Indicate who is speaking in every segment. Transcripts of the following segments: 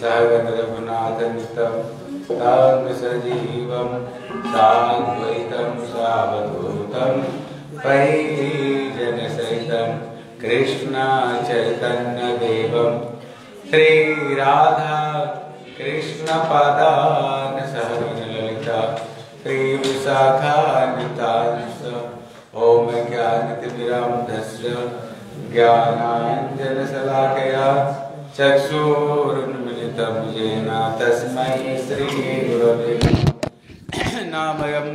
Speaker 1: सहगन रघुनाथनितं तं सजीवं साद्वैतं, सावधूतं, परिजनसहितं, कृष्णचैतन्यदेवं, श्रीराधा कृष्णपदान् सहगनललिता श्रीविशाखान्वितांश ॐ ज्ञानतिमिरान्धस्य ज्ञानाञ्जनशलाकया चक्षुरुन्मिलितं तस्मै श्रीगुरवे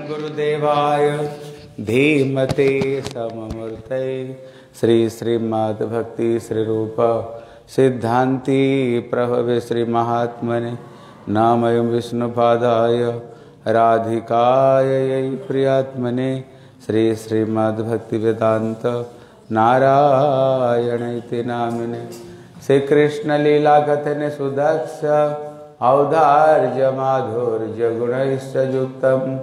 Speaker 1: गुरुदेवाय धीमते सममूर्तये श्री श्रीमद्भक्ति श्रीरूप सिद्धान्ति प्रभवे श्रीमहात्मने। नामयं विष्णुपादाय राधिकाय प्रियात्मने। श्री श्रीमद्भक्तिवेदान्त नारायण नामिने। श्रीकृष्णलीलाकथन सुदक्ष औदार्य माधुर्य गुणैश्च युक्तं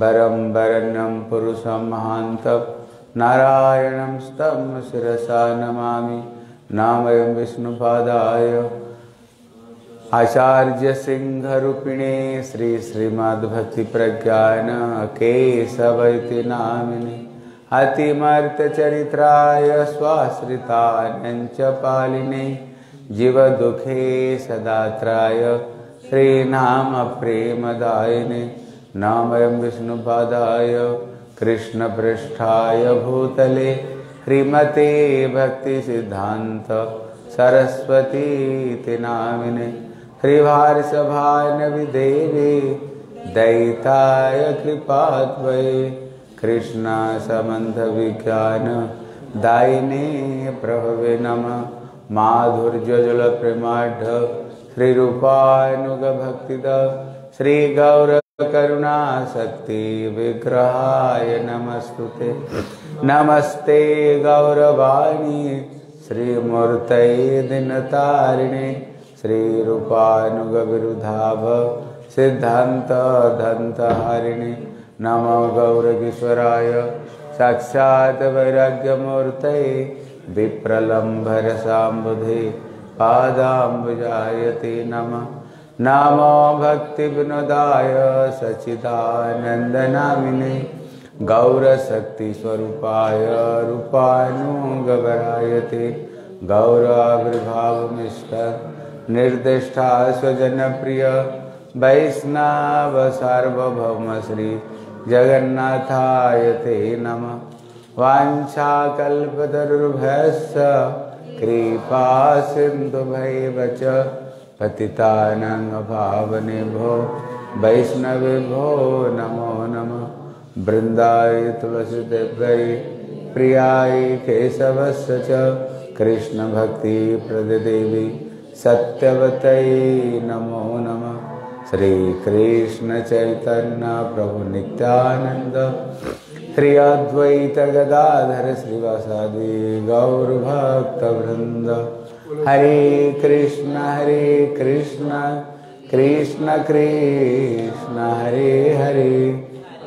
Speaker 1: वरं वरण्यं पुरुषं महान्तं नारायणं स्तं शिरसा नमामि, नामयं विष्णुपादाय। आचार्य सिंहरूपिणे श्री श्रीमद्भक्ति प्रज्ञान केशवैति नामिने। अतिमर्तचरित्राय स्वाश्रितानञ्च पालिने जीवदुःखे सदात्राय श्रीनामप्रेमदायिने नामयं विष्णुपादाय कृष्णपृष्ठाय भूतले श्रीमते भक्तिसिद्धान्त सरस्वतीति नामिने श्रीभार्षभानविदेवे दैताय कृपाद्वये कृष्णसम्बन्धविज्ञान दायिने प्रभवे नमः। माधुर्यजलप्रेमाढ श्रीरूपानुगभक्तिद। श्रीगौरकरुणाशक्ति विग्रहाय नमस्तुते। नमस्ते गौरवाणी। श्रीमूर्तये दिनतारिणे। श्रीरूपानुगविरुधाभ। सिद्धान्तदन्तहारिणे नमो गौरकीश्वराय साक्षात् वैराग्यमूर्तये विप्रलम्भरसाम्बुधे पादाम्बुजायते नमः। नमो भक्तिविनोदाय सच्चिदानन्दनामिने गौरशक्तिस्वरूपाय रूपानुगवरायते गौराविर्भावमिष्ट निर्दिष्टा सार्वभौम श्री जगन्नाथाय ते नमः। वाञ्छाकल्पतरुर्भयश्च कृपा सिन्धुभैव च पतितानां भावनेभ्यो वैष्णवेभ्यो नमो नमः। बृन्दाय तुलसीदेव्यै, प्रियाय केशवस्य च, कृष्णभक्तिप्रददेवी सत्यवतै नमो नमः। श्रीकृष्णचैतन्य प्रभु नित्यानन्द श्री अद्वैत गदाधर श्रीवासादि गौरभक्तवृन्द हरे कृष्ण हरे कृष्ण कृष्ण कृष्ण, हरे हरे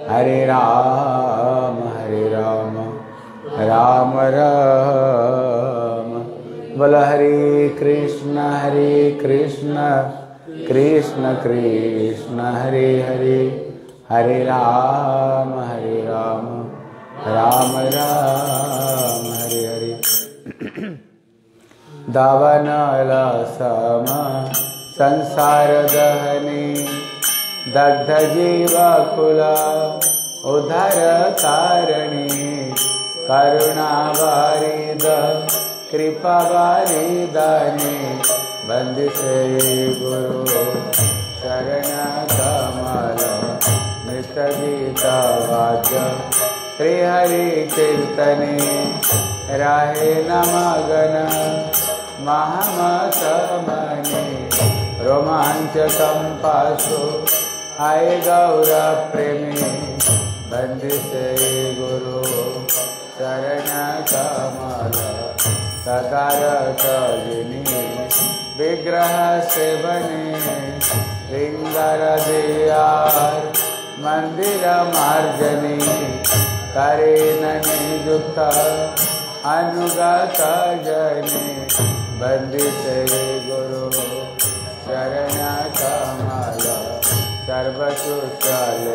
Speaker 1: हरे राम हरे राम राम राम। बोल हरे कृष्ण हरे कृष्ण। कृष्ण कृष्ण हरे हरे हरे राम हरे राम राम राम, हरे हरे। दावनलसम संसार दहने, दग्ध जीवकुल उधर कारणे करुणावारिद, कृपावारिदाने। बंदिसे गुरु शरण कमल मृत गीता वाद्य श्रीहरि कीर्तने राहे नमगन महमतमने रोमाञ्चकं पाशु हाय गौरप्रेमे बन्दिसे गुरु शरणकमल सकारकजिनी विग्रह से बने सिंगर दियार मंदिर मार्जनी करे नुक्त अनुगत जने, बंदित गुरु। चरण कमल सर्वकुशल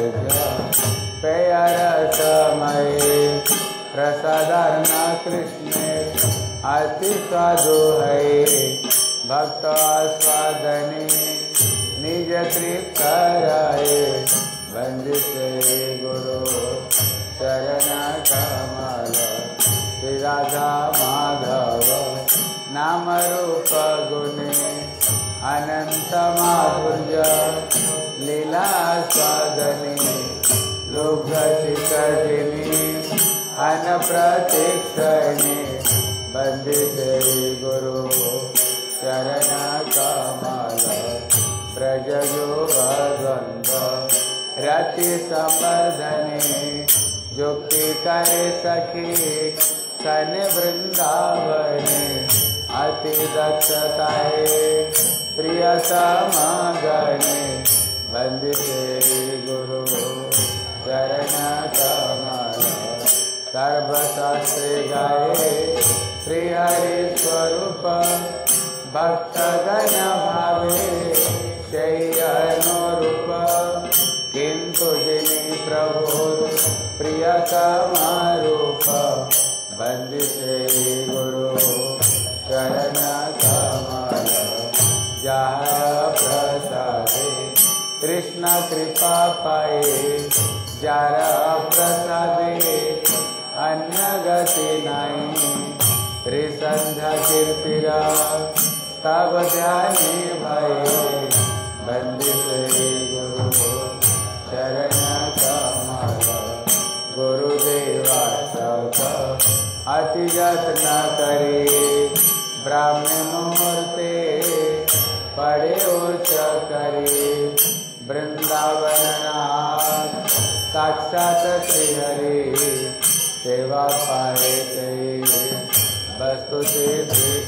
Speaker 1: पेयर समय प्रसाद कृष्ण अति साधु है भक्त स्वादने निज तृप्त राय वंदित गुरु चरण कमल। श्री राधा माधव, नाम रूप गुणे, अनंत माधुर्य, लीला स्वादने लुभचितदिनी अन प्रतीक्षणे बंदिते गुरु। चरण कमल ब्रजयो द्वंद्व रति संवर्धने जुक्ति करे सखी सन वृंदावने अति दक्षताए प्रिय समागने वंदिते गुरु, चरण कमल सर्वशास्त्रे गाये श्री हरि स्वरूप भक्तगण भावे शय्य अनुरूप किंतु जिनि प्रभु प्रिय बंद बंदिते गुरु चरण कमल जहाँ प्रसादे कृष्ण कृपा पाए जारा प्रसादे अन्य गति नहीं त्रिसंध्या तब ध्यानी भय बंदित गुरु चरण कमल, गुरुदेवा सब अति जत्न करे। ब्राह्मण मुहूर्ते पड़े उच्च करे। वृंदावन साक्षात श्रीहरि सेवा पाए वस्तु से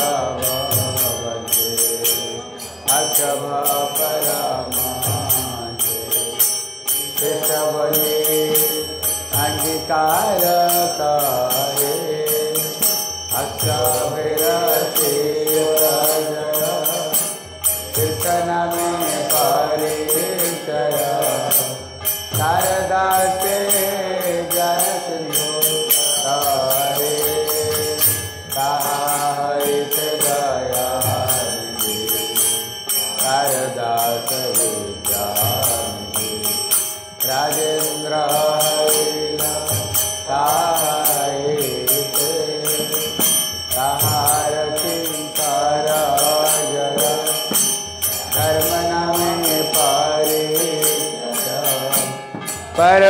Speaker 1: केशवने अंगीकार करे अक्षभिरसे जय कीर्तन में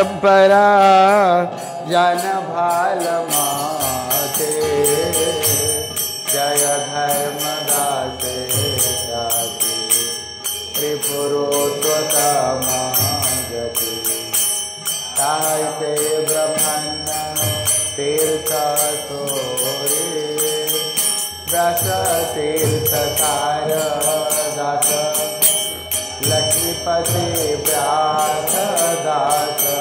Speaker 1: परंपरा जन भाल माते जय धर्म दासे। जाति ब्रह्मण्य तीर्थ सोरे रस तीर्थ सार दास। लक्ष्मीपति व्यास दास।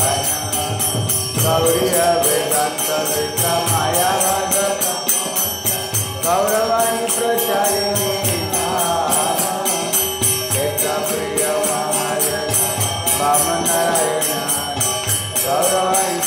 Speaker 1: गौर्या वेदान्तया गौरवी प्रचारिता प्रिय माया वामनारायणा गौरवाणि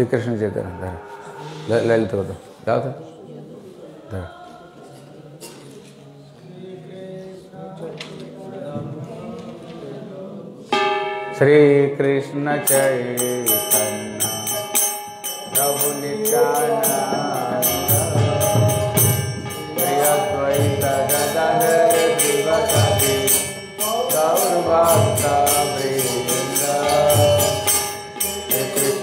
Speaker 1: శ్రీకృష్ణ చేద్దాం ధర లలిత వద్దాం దాదా ధర శ్రీకృష్ణ చైతన్య ప్రభు
Speaker 2: నిత్యానంద ప్రియద్వైత
Speaker 1: గదర
Speaker 3: దివ కవి గౌరవాంతా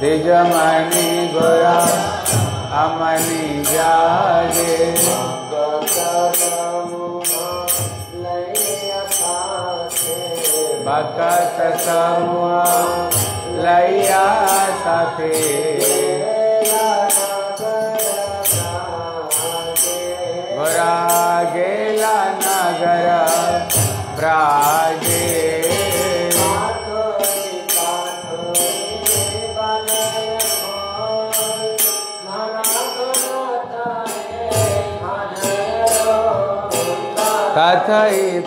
Speaker 3: द्विजमणि गोरा अमनि जागे। बकत समुआ लैया सफे गोरा गेला नगरा ब्राजे। ताथई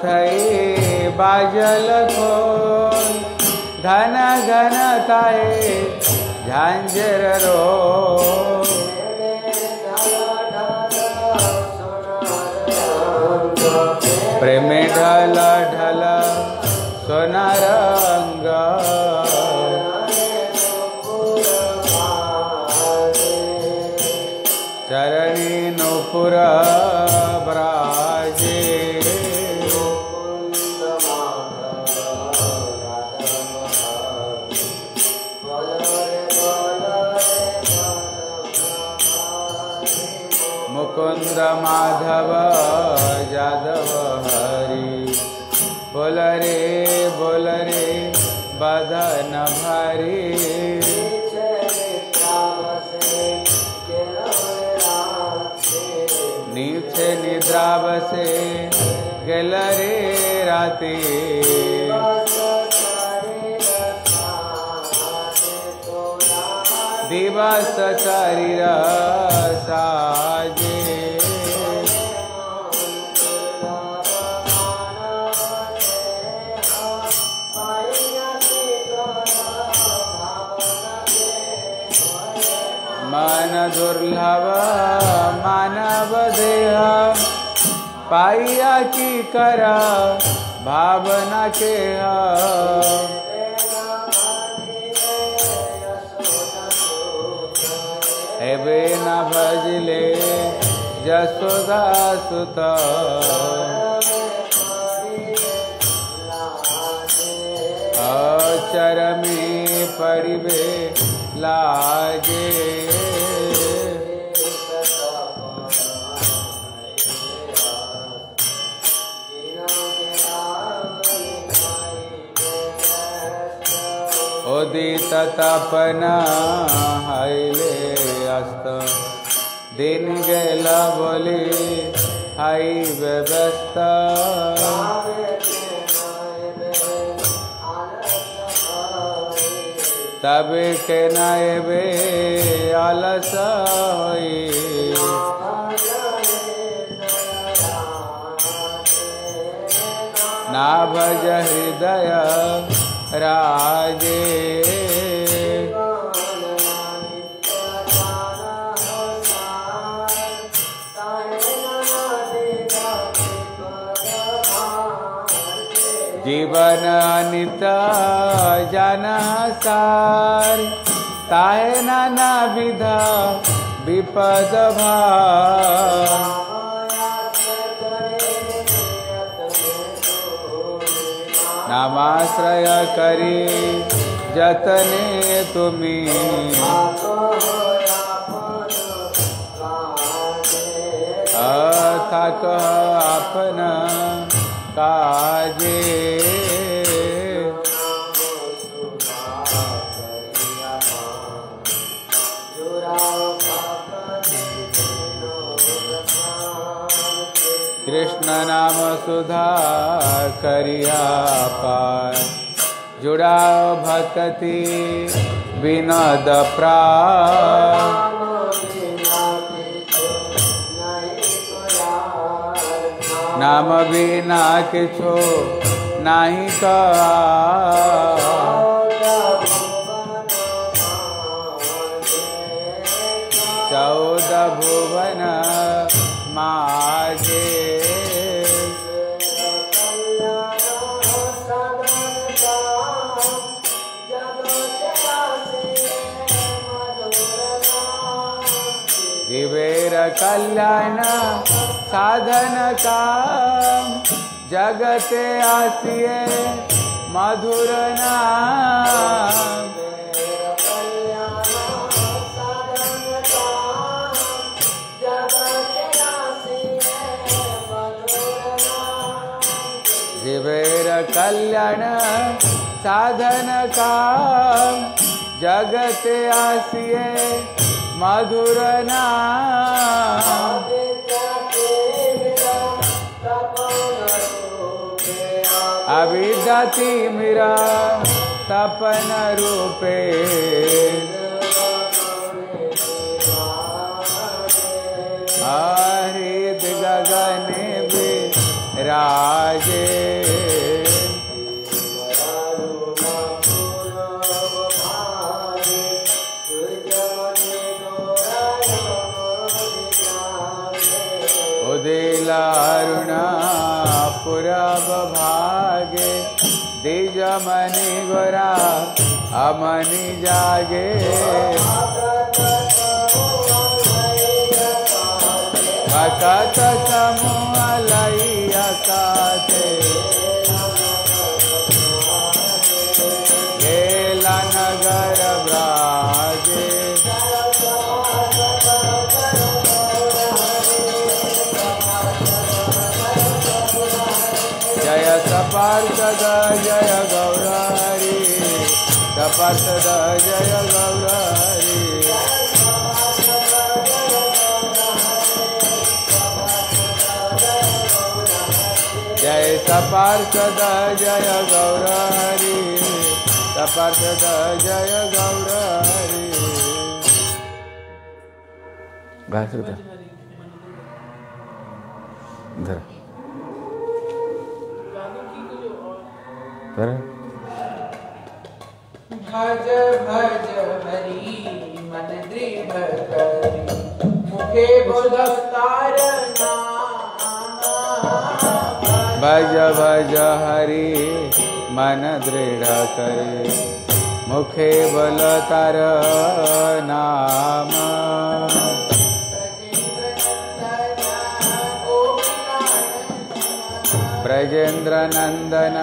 Speaker 3: थे बाजल खो घन घन ताए झांझर रो प्रेम ढल ढल सोनारंग चरणी नुपुरा मुकुंद माधव जादव हरि। बोल रे बोल रे, बदन भारी। नीचे निद्रा बसे गेल रे राती। दिवस शरीर साजे। मन दुर्लभ, मानव देह। पाइया की कर, भावना के हेबे न भजले, जसोदा सुत। अचर पड़िबे लागे। उदित तपन हाइले अस्त। दिन गेला बोली हाई व्यवस्था तबे के नएबे आलस ना भज हृदय राजे। जीवन अनित जन सार ताहे नाना विधा विपद भार। नामाश्रय करी जतने तुम्हें। अथक अपना काजे। कृष्ण नाम सुधा करिया पार जुड़ाओ भक्ति विनोद प्राण नाम बिना किछो नाही का चौदह भुवन माजे कल्याण साधन काम।
Speaker 1: जगते आसिए मधुर नाम। जीवेर कल्याण साधन काम। जगते आसिए मधुर नाम अविदति मेरा तपन रूपे। हरित गगन विराजे। उदिलारुणा पुरब भागे दिज मनि गोरा अमनि जागे। भकत समूह सपार्षद जय गौरारी सपार्षद जय गौरारी जय सपार्षद जय गौरारी सपार्षद जय गौरारी गा धर
Speaker 2: भज भज हरि मन दृढ़ करी। मुखे बोलतार
Speaker 1: भज भज हरि मन दृढ़ करे। मुखे बल तार नाम ब्रजेंद्र नंदन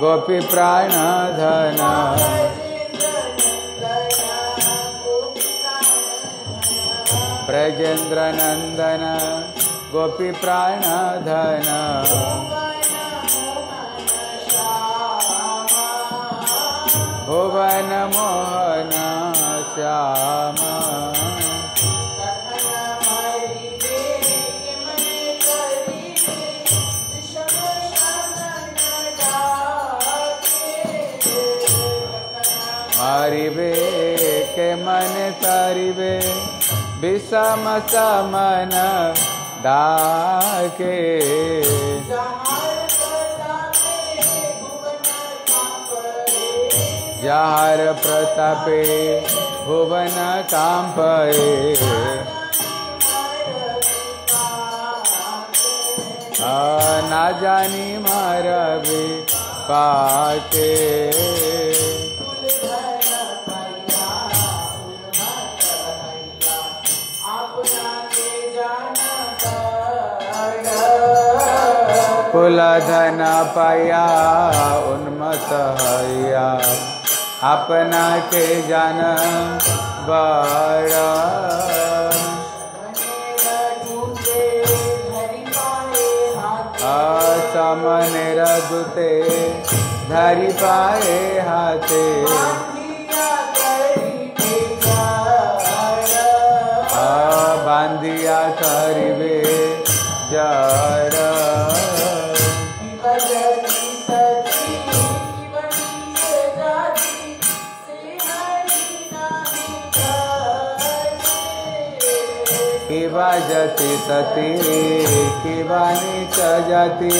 Speaker 1: गोपी प्राण धन ब्रजेंद्र नंदन गोपी प्राण धन भुवन मोहन श्याम। मारिबे के मन तारिबे विषम समन डाके जार प्रतापे, भुवन कांपए ना जानी मारबे पाके। कुल धन पाया उन्मत हैया अपना के जन बड़ा असमन रघुते धरि पाए हाथे। बांधिया करिबे जड़ किवा जति सती किवा नीच जाति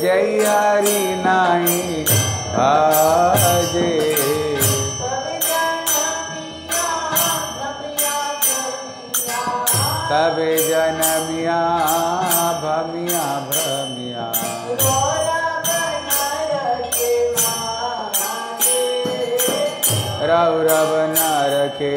Speaker 1: जय हरि नाही बाजे तबे जनमिया, भमिया भ्रमिया रौरव नर के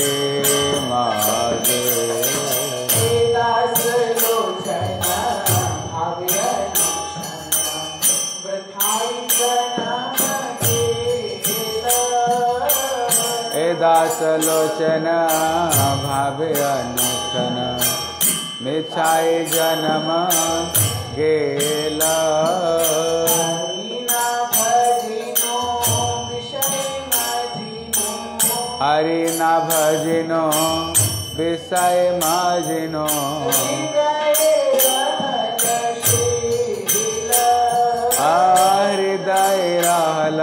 Speaker 1: दासलोचन भावे अनुक्षण मिछाई जन्म गेला। हरि न भजिनो विषय माजिनो। हृदय रहल।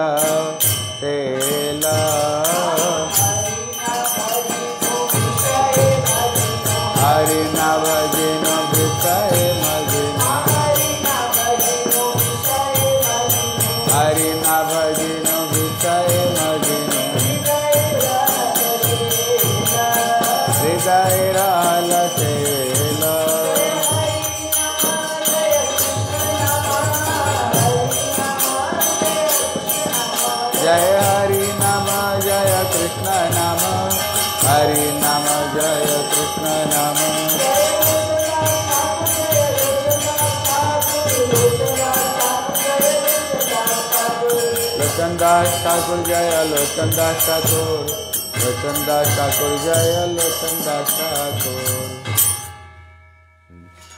Speaker 1: दास ठाकुर जय लोचन दास ठाकुर लोचन दास ठाकुर जय लोचन दास ठाकुर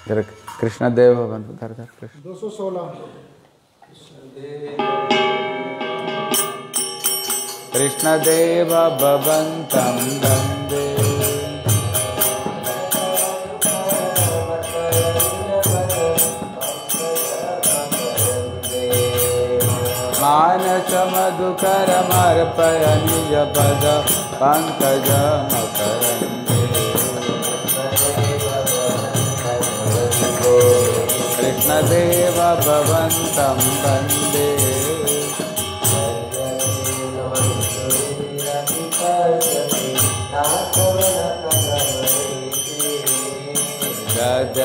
Speaker 1: जरा कृष्ण देव भवन उधर उधर कृष्ण।
Speaker 4: दो सौ सोलह।
Speaker 1: कृष्णदेव भवन्तं मानसमधुकरमर्पय निजपद पङ्कजमकरन्दे कृष्णदेव भवन्तं वन्दे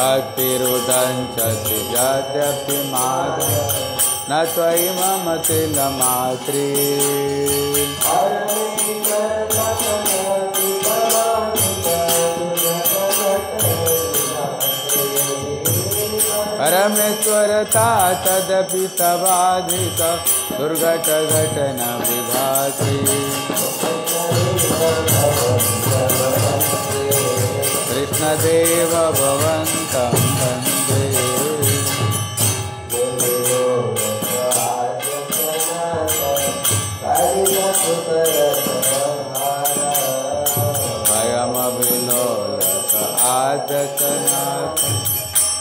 Speaker 1: भक्तिरुदञ्चति यद्यपि माधव न त्वयि मम तिलमात्री परमेश्वरता तदपि तवाधिक दुर्घट घटन विभाति कृष्णदेव भवन्तं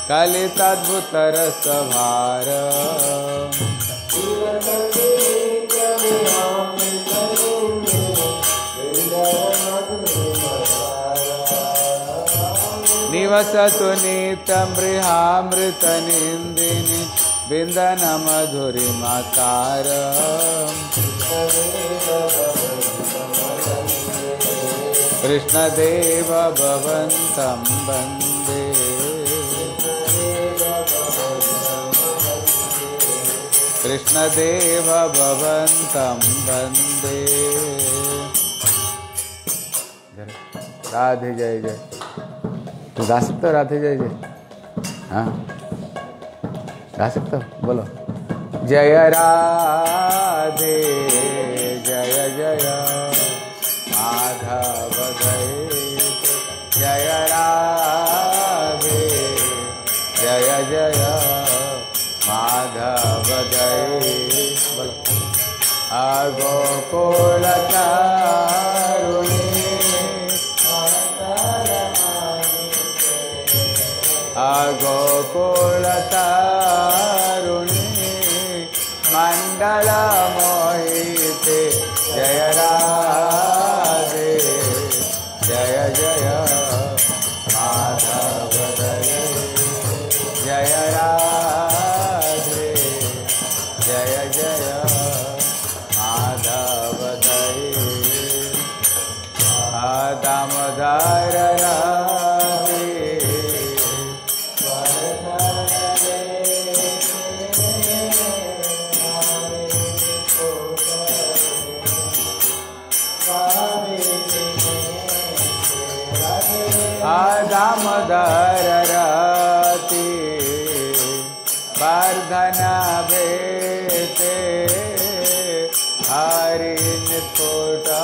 Speaker 1: कलितद्भुतरसभार निवसतु नीतमृहामृतनिन्दिनि बिन्दनमधुरिमकार कृष्णदेव भवन्तं कृष्णदेव वंदे। राधे जय जय। तू गा सकते हो राधे जय जय। हाँ? गा सकते हो बोलो। जय राधे। गए बोलो गोकुल तारुणी गोकुलतारुणी मण्डलमोहिते जय राधे। जय जय दामोदर रामे दामोदर राती वर्धना बेते हरिन कोटा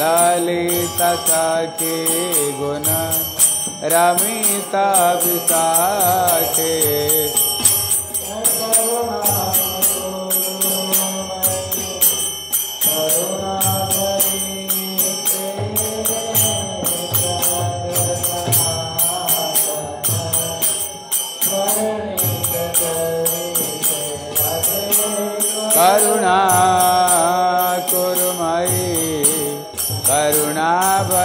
Speaker 1: ललित सखी गुण रमिता विशाखे करुणा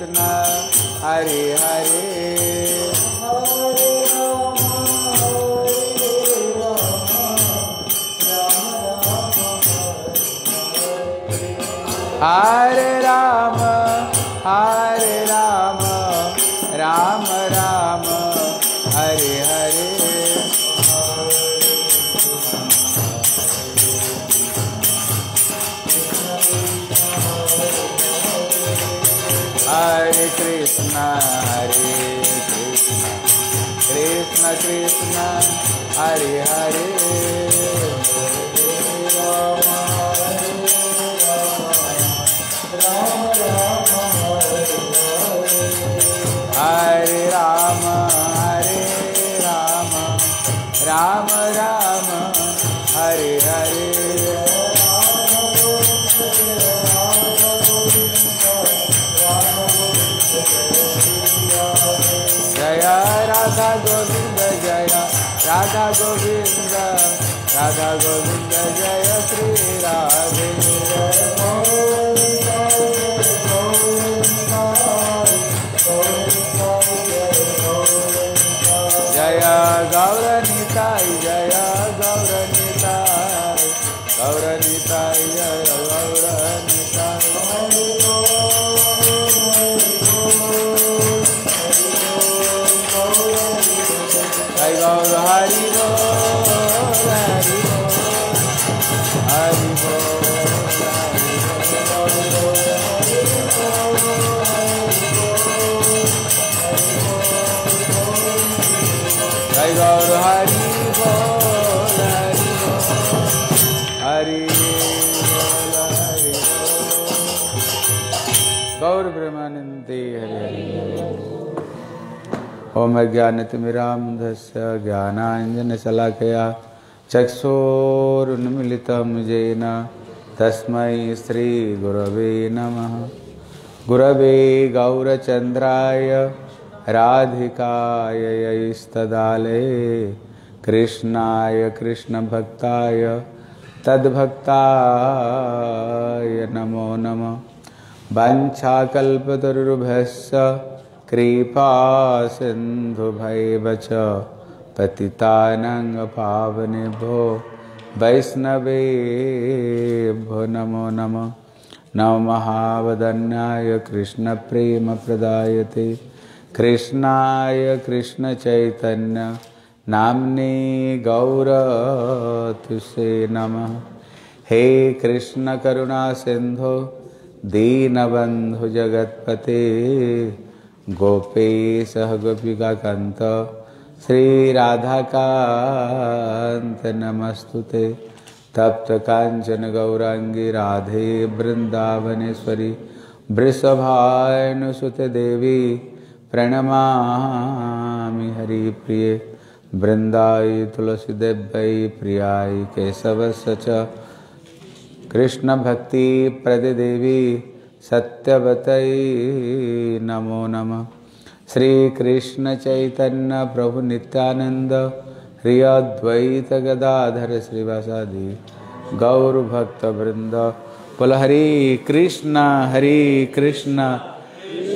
Speaker 1: कृष्ण कृष्ण हरे हरे। हरे राम हरे कृष्ण कृष्ण हरे हरे राधा गोविंद राधा गोविंद जय श्री राधे। हरि हरि। ओम अज्ञानतिमिरान्धस्य ज्ञानाञ्जनशलाकया चक्षुरुन्मिलितं येन तस्मै श्रीगुरवे नमः। गुरवे गौरचन्द्राय राधिकाय कृष्णाय कृष्णभक्ताय तद्भक्ताय नमो नमः। वाञ्छाकल्पतरुर्भस्य कृपा सिन्धुभैव च पतितानां पावनेभ्यो वैष्णवेभ्यो नमो नमः। नमो महावदन्याय कृष्णप्रेमप्रदायते। कृष्णाय कृष्णचैतन्य नाम्ने गौरतुषे नमः। हे कृष्णकरुणासिन्धो दीनबन्धु जगत्पते गोपेशः गोपिकान्त कांत नमस्तु तप्त कांचन गौरांगी राधे वृन्दावनेश्वरी वृषभानुसुते देवी प्रणमामि हरिप्रिये। वृन्दाय तुलसीदेव्यै प्रियाय केशवस्य च कृष्णभक्तिप्रददेवी सत्यवतै नमो नमः। श्रीकृष्णचैतन्य प्रभु नित्यानंद श्री अद्वैत गदाधर श्रीवासादि गौरभक्तवृंद बोल, हरे कृष्ण हरे कृष्ण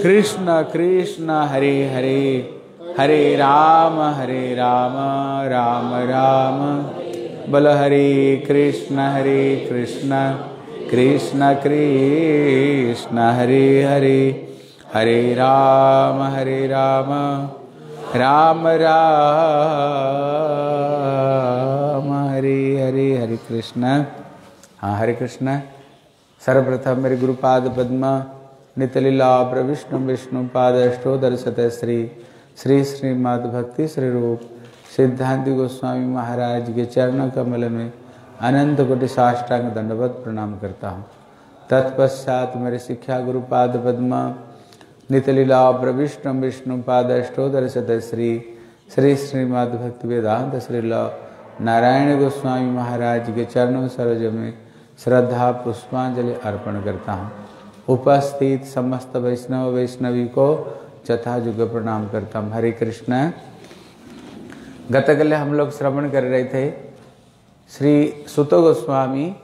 Speaker 1: कृष्ण कृष्ण, हरे हरे हरे राम हरे राम राम राम। बोल हरे कृष्ण हरे कृष्ण कृष्ण कृष्ण, हरे हरे हरे राम हरे राम राम राम, हरे हरे हरे कृष्ण। हाँ हरे कृष्ण। सर्वप्रथम मेरे गुरुपाद पद्म, नितलीला प्रविष्णु, विष्णु पाद, अष्टोदर सत श्री श्री श्रीमद भक्ति श्री रूप। सिद्धांत गोस्वामी महाराज के चरण कमल में अनंत कोटि साष्टांग दंडवत प्रणाम करता हूँ। तत्पश्चात मेरे शिक्षा गुरु पाद पद्म, नितलीला प्रविष्णु विष्णु पाद अष्टोदर सत श्री श्री श्रीमद भक्ति वेदांत श्रील नारायण गोस्वामी महाराज के चरणों सरोज में श्रद्धा, पुष्पांजलि अर्पण करता हूँ। उपस्थित समस्त वैष्णव वैष्णवी को चथा युग प्रणाम करता हूँ। हरे कृष्ण। गतकले हम लोग श्रवण कर रहे थे, श्री सुतो गोस्वामी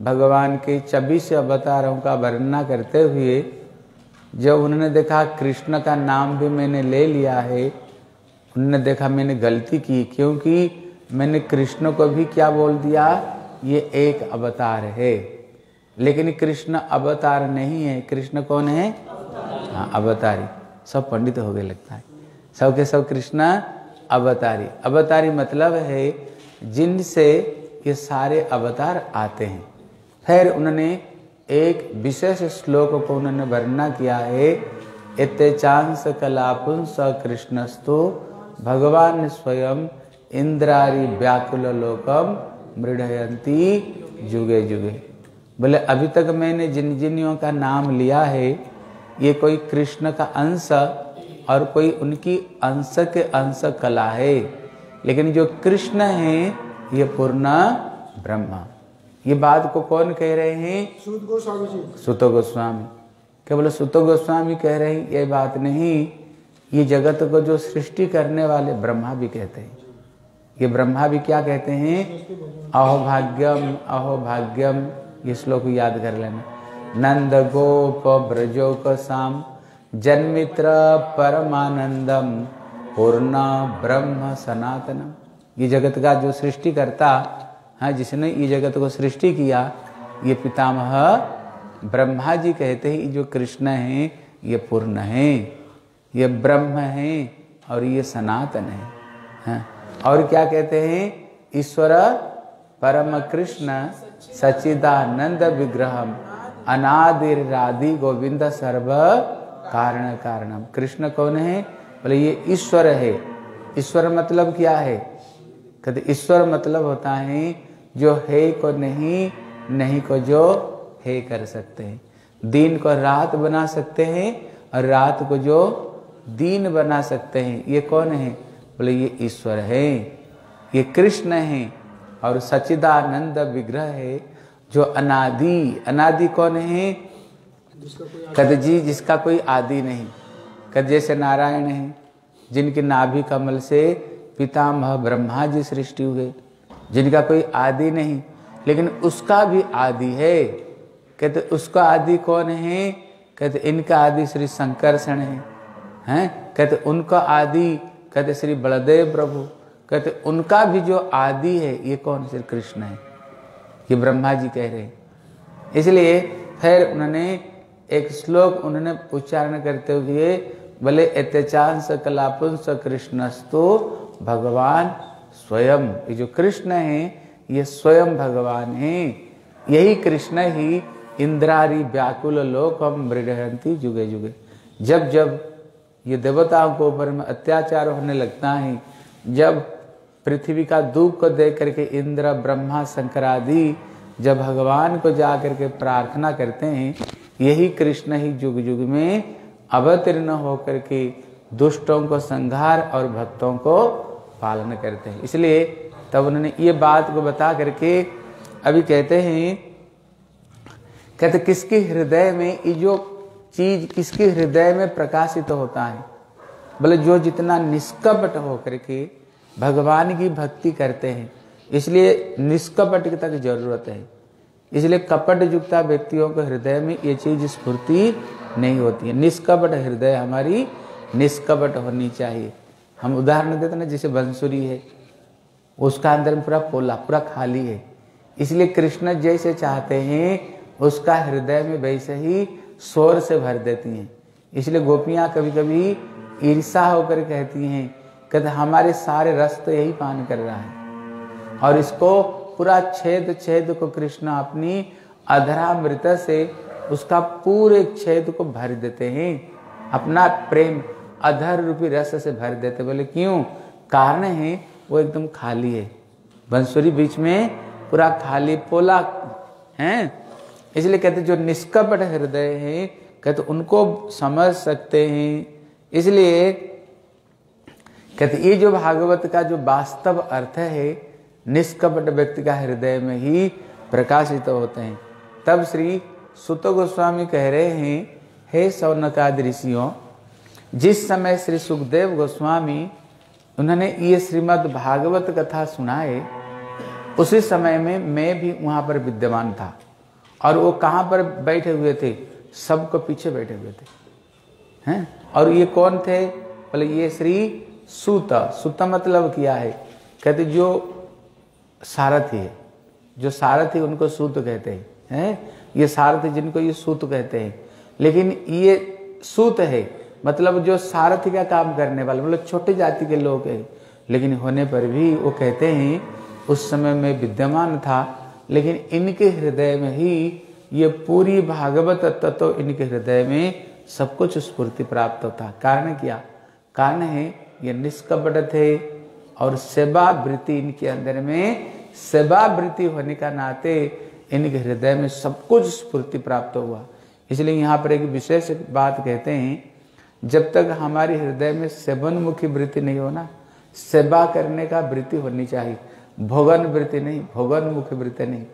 Speaker 1: भगवान के चौबीस अवतारों का वर्णना करते हुए जब उन्होंने देखा कृष्ण का नाम भी मैंने ले लिया है, उन्होंने देखा मैंने गलती की, क्योंकि मैंने कृष्ण को भी क्या बोल दिया? ये एक अवतार है। लेकिन कृष्ण अवतार नहीं है। कृष्ण कौन है? हाँ अवतारी। सब पंडित हो गए लगता है। सब के सब कृष्ण अवतारी। अवतारी मतलब है जिनसे ये सारे अवतार आते हैं। फिर उन्होंने एक विशेष श्लोक को उन्होंने वर्णना किया है इत्यचांस कलापुंस कृष्णस्तु, भगवान स्वयं इंद्रारी व्याकुल लोकम मृडयंती जुगे जुगे। बोले, अभी तक मैंने जिन जिनियों का नाम लिया है, ये कोई कृष्ण का अंश और कोई उनकी अंश के अंश कला है। लेकिन जो कृष्ण है ये पूर्ण ब्रह्मा। ये बात को कौन कह रहे हैं?
Speaker 4: सूद गोस्वामी जी।
Speaker 1: सुतो गोस्वामी। क्या बोले सुतो गोस्वामी कह रहे हैं ये बात नहीं। ये जगत को जो सृष्टि करने वाले ब्रह्मा भी कहते हैं। ये ब्रह्मा भी क्या कहते हैं? अहोभाग्यम अहोभाग्यम। ये श्लोक याद कर लेना। नंद गोप ब्रजोक साम जन्मित्र परमानंदम, पूर्ण ब्रह्म सनातनम। ये जगत का जो सृष्टि करता है, जिसने ये जगत को सृष्टि किया, ये पितामह ब्रह्मा जी कहते हैं, जो कृष्ण है, ये पूर्ण है, ये ब्रह्म है, और ये सनातन है और क्या कहते हैं? ईश्वर परम कृष्ण सचिदानंद विग्रहम, अनादिरादि गोविंद सर्व कारण कारणम। कृष्ण कौन है? बोले, ये ईश्वर है। ईश्वर मतलब क्या है? कहते, ईश्वर मतलब होता है, जो है को नहीं नहीं को जो है कर सकते हैं। दिन को रात बना सकते हैं और रात को जो दिन बना सकते हैं। ये कौन है? बोले, ये ईश्वर है। ये कृष्ण है और सचिदानंद विग्रह है, जो अनादि अनादि कौन है? कद जी, जिसका कोई आदि नहीं। कद जैसे नारायण है, जिनके नाभि कमल से पितामह ब्रह्मा जी सृष्टि हुए। जिनका कोई आदि नहीं, लेकिन उसका भी आदि है। कहते उसका आदि कौन है? कहते इनका आदि श्री शंकरषण है। हैं? कहते उनका आदि कहते श्री बलदेव प्रभु। कहते उनका भी जो आदि है, ये कौन श्री कृष्ण है? ये ब्रह्मा जी कह रहे हैं। इसलिए फिर उन्होंने एक श्लोक उन्होंने उच्चारण करते हुए बोले एत्यचांस कलापुंस कृष्णस्तु भगवान स्वयं। ये जो कृष्ण है, ये स्वयं भगवान है। यही कृष्ण ही इंद्रारी व्याकुल लोक हम मृडहंती जुगे जुगे। जब जब ये देवताओं को ऊपर में अत्याचार होने लगता है, जब पृथ्वी का दुख को देख करके इंद्र, ब्रह्मा शंकर आदि जब भगवान को जा करके प्रार्थना करते हैं यही कृष्ण ही युग युग में अवतीर्ण होकर के दुष्टों को संघार और भक्तों को पालन करते हैं। इसलिए तब उन्होंने ये बात को बता करके अभी कहते हैं, कहते, किसके हृदय में ये जो चीज़, किसके हृदय में प्रकाशित तो होता है? बोले, जो जितना निष्कपट होकर के भगवान की भक्ति करते हैं, इसलिए निष्कपट तक ज़रूरत है। इसलिए कपट युक्ता व्यक्तियों के हृदय में ये चीज़ स्फूर्ति नहीं होती है। निष्कपट हृदय हमारी निष्कपट होनी चाहिए। हम उदाहरण देते ना, जैसे बंसुरी है, उसका अंदर में पूरा पोला, पूरा खाली है। इसलिए कृष्ण जैसे चाहते हैं, उसका हृदय में वैसे ही शोर से भर देती हैं। इसलिए गोपियाँ कभी कभी ईर्षा होकर कहती हैं, कहते हमारे सारे रस तो यही पान कर रहा है और इसको पूरा छेद छेद को कृष्ण अपनी अधरामृत से उसका पूरे छेद को भर देते हैं। अपना प्रेम अधर रूपी रस से भर देते बोले, क्यों? कारण है, वो एकदम खाली है। बंसुरी बीच में पूरा खाली पोला है। इसलिए कहते जो निष्कपट हृदय है, कहते उनको समझ सकते हैं। इसलिए कहते ये जो भागवत का जो वास्तव अर्थ है निष्कपट व्यक्ति का हृदय में ही प्रकाशित होते हैं। तब श्री सुत गोस्वामी कह रहे हैं, हे सौनकाद ऋषियों, जिस समय श्री सुखदेव गोस्वामी, उन्होंने ये श्रीमद् भागवत कथा सुनाए उसी समय में मैं भी वहाँ पर विद्यमान था और वो कहाँ पर बैठे हुए थे? सबको पीछे बैठे हुए थे। हैं? और ये कौन थे? बोले, ये श्री सूत। सूत मतलब किया है? कहते, जो सारथी है। जो सारथी उनको सूत कहते हैं हैं? ये सारथी जिनको ये सूत कहते हैं। लेकिन ये सूत है मतलब जो सारथी का काम करने वाले मतलब छोटे जाति के लोग हैं। लेकिन होने पर भी वो कहते हैं, उस समय में विद्यमान था, लेकिन इनके हृदय में ही ये पूरी भागवत तत्व तो इनके हृदय में सब कुछ स्फूर्ति प्राप्त होता। कारण क्या? कारण है, ये निष्कपट थे और सेवा वृत्ति इनके अंदर में सेवा वृत्ति होने का नाते इनके हृदय में सब कुछ स्फूर्ति प्राप्त हुआ। इसलिए यहाँ पर एक विशेष बात कहते हैं, जब तक हमारे हृदय में सेवन सेवनमुखी वृत्ति नहीं होना सेवा करने का वृत्ति होनी चाहिए। भोगन वृत्ति नहीं भोगन मुख्य वृत्ति नहीं।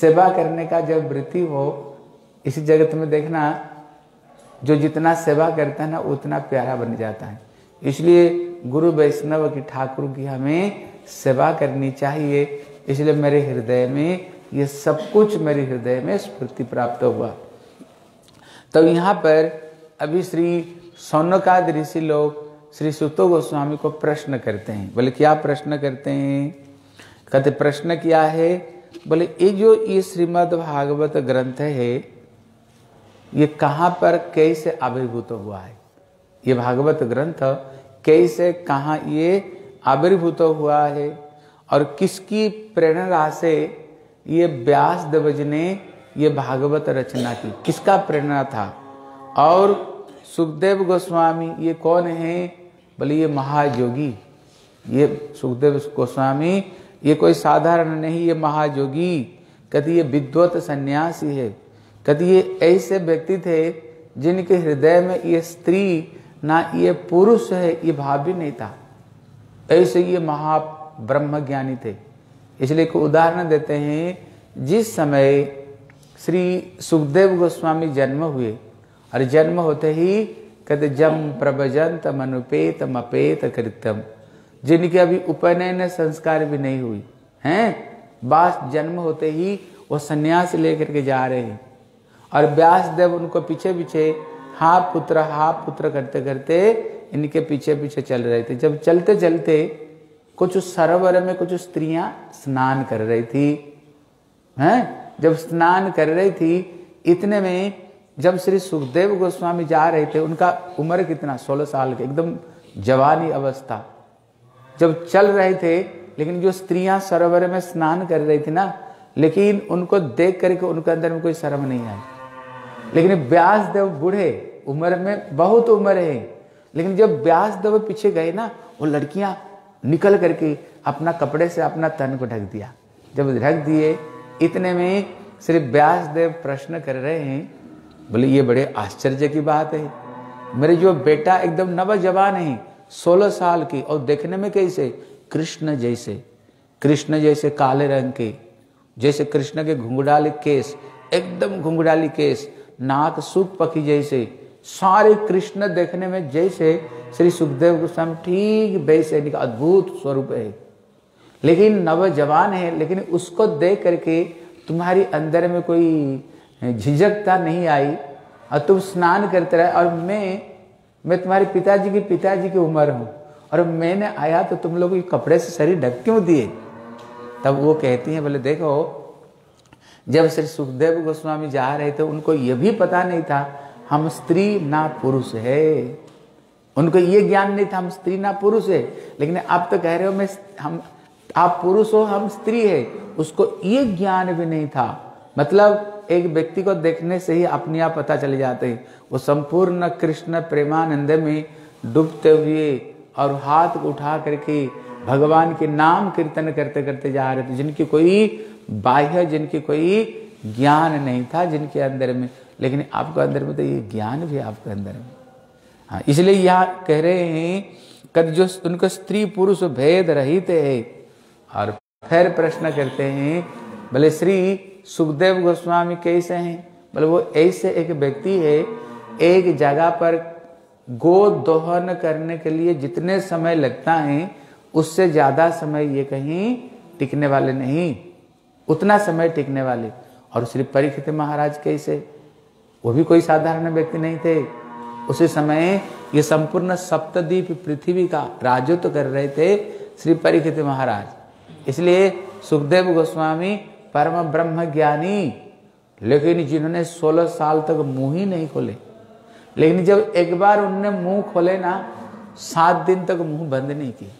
Speaker 1: सेवा करने का जब वृत्ति हो, इस जगत में देखना, जो जितना सेवा करता है ना, उतना प्यारा बन जाता है। इसलिए गुरु वैष्णव की ठाकुर की हमें सेवा करनी चाहिए। इसलिए मेरे हृदय में ये सब कुछ मेरे हृदय में स्फूर्ति प्राप्त हुआ। तो यहाँ पर अभी श्री सौनकाद ऋषि लोग, श्री सुतो गोस्वामी को प्रश्न करते हैं। बोले, क्या प्रश्न करते हैं? कहते, प्रश्न क्या है? बोले, ये जो ये श्रीमद् भागवत ग्रंथ है, ये कहाँ पर कैसे आविर्भूत हुआ है? ये भागवत ग्रंथ कैसे, कहाँ ये आविर्भूत हुआ है और किसकी प्रेरणा से ये व्यास देवज ने ये भागवत रचना की? किसका प्रेरणा था? और सुखदेव गोस्वामी ये कौन है? बोले, ये महायोगी। ये सुखदेव गोस्वामी, ये कोई साधारण नहीं, ये महायोगी। कभी ये विद्वत सन्यासी है। कभी ये ऐसे व्यक्ति थे जिनके हृदय में ये स्त्री ना ये पुरुष है, ये भाव भी नहीं था। ऐसे ये महा ब्रह्म ज्ञानी थे। इसलिए एक उदाहरण देते हैं, जिस समय श्री सुखदेव गोस्वामी जन्म हुए, और जन्म होते ही कहते, जम प्रभजंत मनुपेत मपेत कृतम। जिनके अभी उपनयन संस्कार भी नहीं हुई, हैं? बास जन्म होते ही वो सन्यास लेकर के जा रहे हैं। और व्यास देव उनको पीछे पीछे हा पुत्र हा पुत्र करते करते इनके पीछे पीछे चल रहे थे। जब चलते चलते कुछ सरोवर में कुछ स्त्रियाँ स्नान कर रही थी। हैं? जब स्नान कर रही थी, इतने में जब श्री सुखदेव गोस्वामी जा रहे थे, उनका उम्र कितना? सोलह साल के, एकदम जवानी अवस्था। जब चल रहे थे, लेकिन जो स्त्रियाँ सरोवर में स्नान कर रही थी ना, लेकिन उनको देख करके उनके अंदर में कोई शर्म नहीं आई। लेकिन व्यास देव बूढ़े उम्र में, बहुत उम्र है। लेकिन जब ब्यास देव पीछे गए ना, वो लड़कियाँ निकल करके अपना कपड़े से अपना तन को ढक दिया। जब ढक दिए, इतने में श्री व्यास देव प्रश्न कर रहे हैं, बोले, ये बड़े आश्चर्य की बात है। मेरे जो बेटा एकदम नवजवान है, सोलह साल की, और देखने में कैसे? कृष्ण जैसे। कृष्ण जैसे काले रंग के, जैसे कृष्ण के घुंघडाली केस, एकदम घुंघडाली केस, नाक सुख पखी जैसे। सारे कृष्ण देखने में जैसे श्री सुखदेव गोस्वामी ठीक वैसे अद्भुत स्वरूप है। लेकिन नवजवान है, लेकिन उसको देख करके तुम्हारी अंदर में कोई झिझकता नहीं आई और तुम स्नान करते रहे और मैं मैं तुम्हारे पिताजी के पिताजी की उम्र हूँ और मैंने आया तो तुम लोग कपड़े से शरीर ढक क्यों दिए? तब वो कहती हैं, बोले, देखो, जब श्री सुखदेव गोस्वामी जा रहे थे, उनको यह भी पता नहीं था हम स्त्री ना पुरुष है। उनको ये ज्ञान नहीं था, हम स्त्री ना पुरुष है। लेकिन आप तो कह रहे हो, मैं हम, आप पुरुष हो, हम स्त्री है। उसको ये ज्ञान भी नहीं था। मतलब एक व्यक्ति को देखने से ही अपने आप पता चले जाते हैं। वो संपूर्ण कृष्ण प्रेमानंद में डूबते हुए और हाथ उठा करके भगवान के नाम कीर्तन करते करते जा रहे थे, जिनकी कोई बाह्य, जिनकी कोई ज्ञान नहीं था, जिनके अंदर में लेकिन आपके अंदर में तो ये ज्ञान भी आपके अंदर में। हाँ इसलिए यहाँ कह रहे हैं, कद जो उनको स्त्री पुरुष भेद रहित है। और फिर प्रश्न करते हैं, बोले, श्री सुखदेव गोस्वामी कैसे हैं? बोले, वो ऐसे एक व्यक्ति है, एक जगह पर गो दोहन करने के लिए जितने समय लगता है, उससे ज़्यादा समय ये कहीं टिकने वाले नहीं। उतना समय टिकने वाले। और श्री परीक्षित महाराज कैसे? वो भी कोई साधारण व्यक्ति नहीं थे। उसी समय ये संपूर्ण सप्तद्वीप पृथ्वी का राजत्व तो कर रहे थे श्री परीक्षित महाराज। इसलिए सुखदेव गोस्वामी परम ब्रह्म ज्ञानी लेकिन जिन्होंने 16 साल तक मुँह ही नहीं खोले, लेकिन जब एक बार उनने मुँह खोले ना, सात दिन तक मुँह बंद नहीं किए।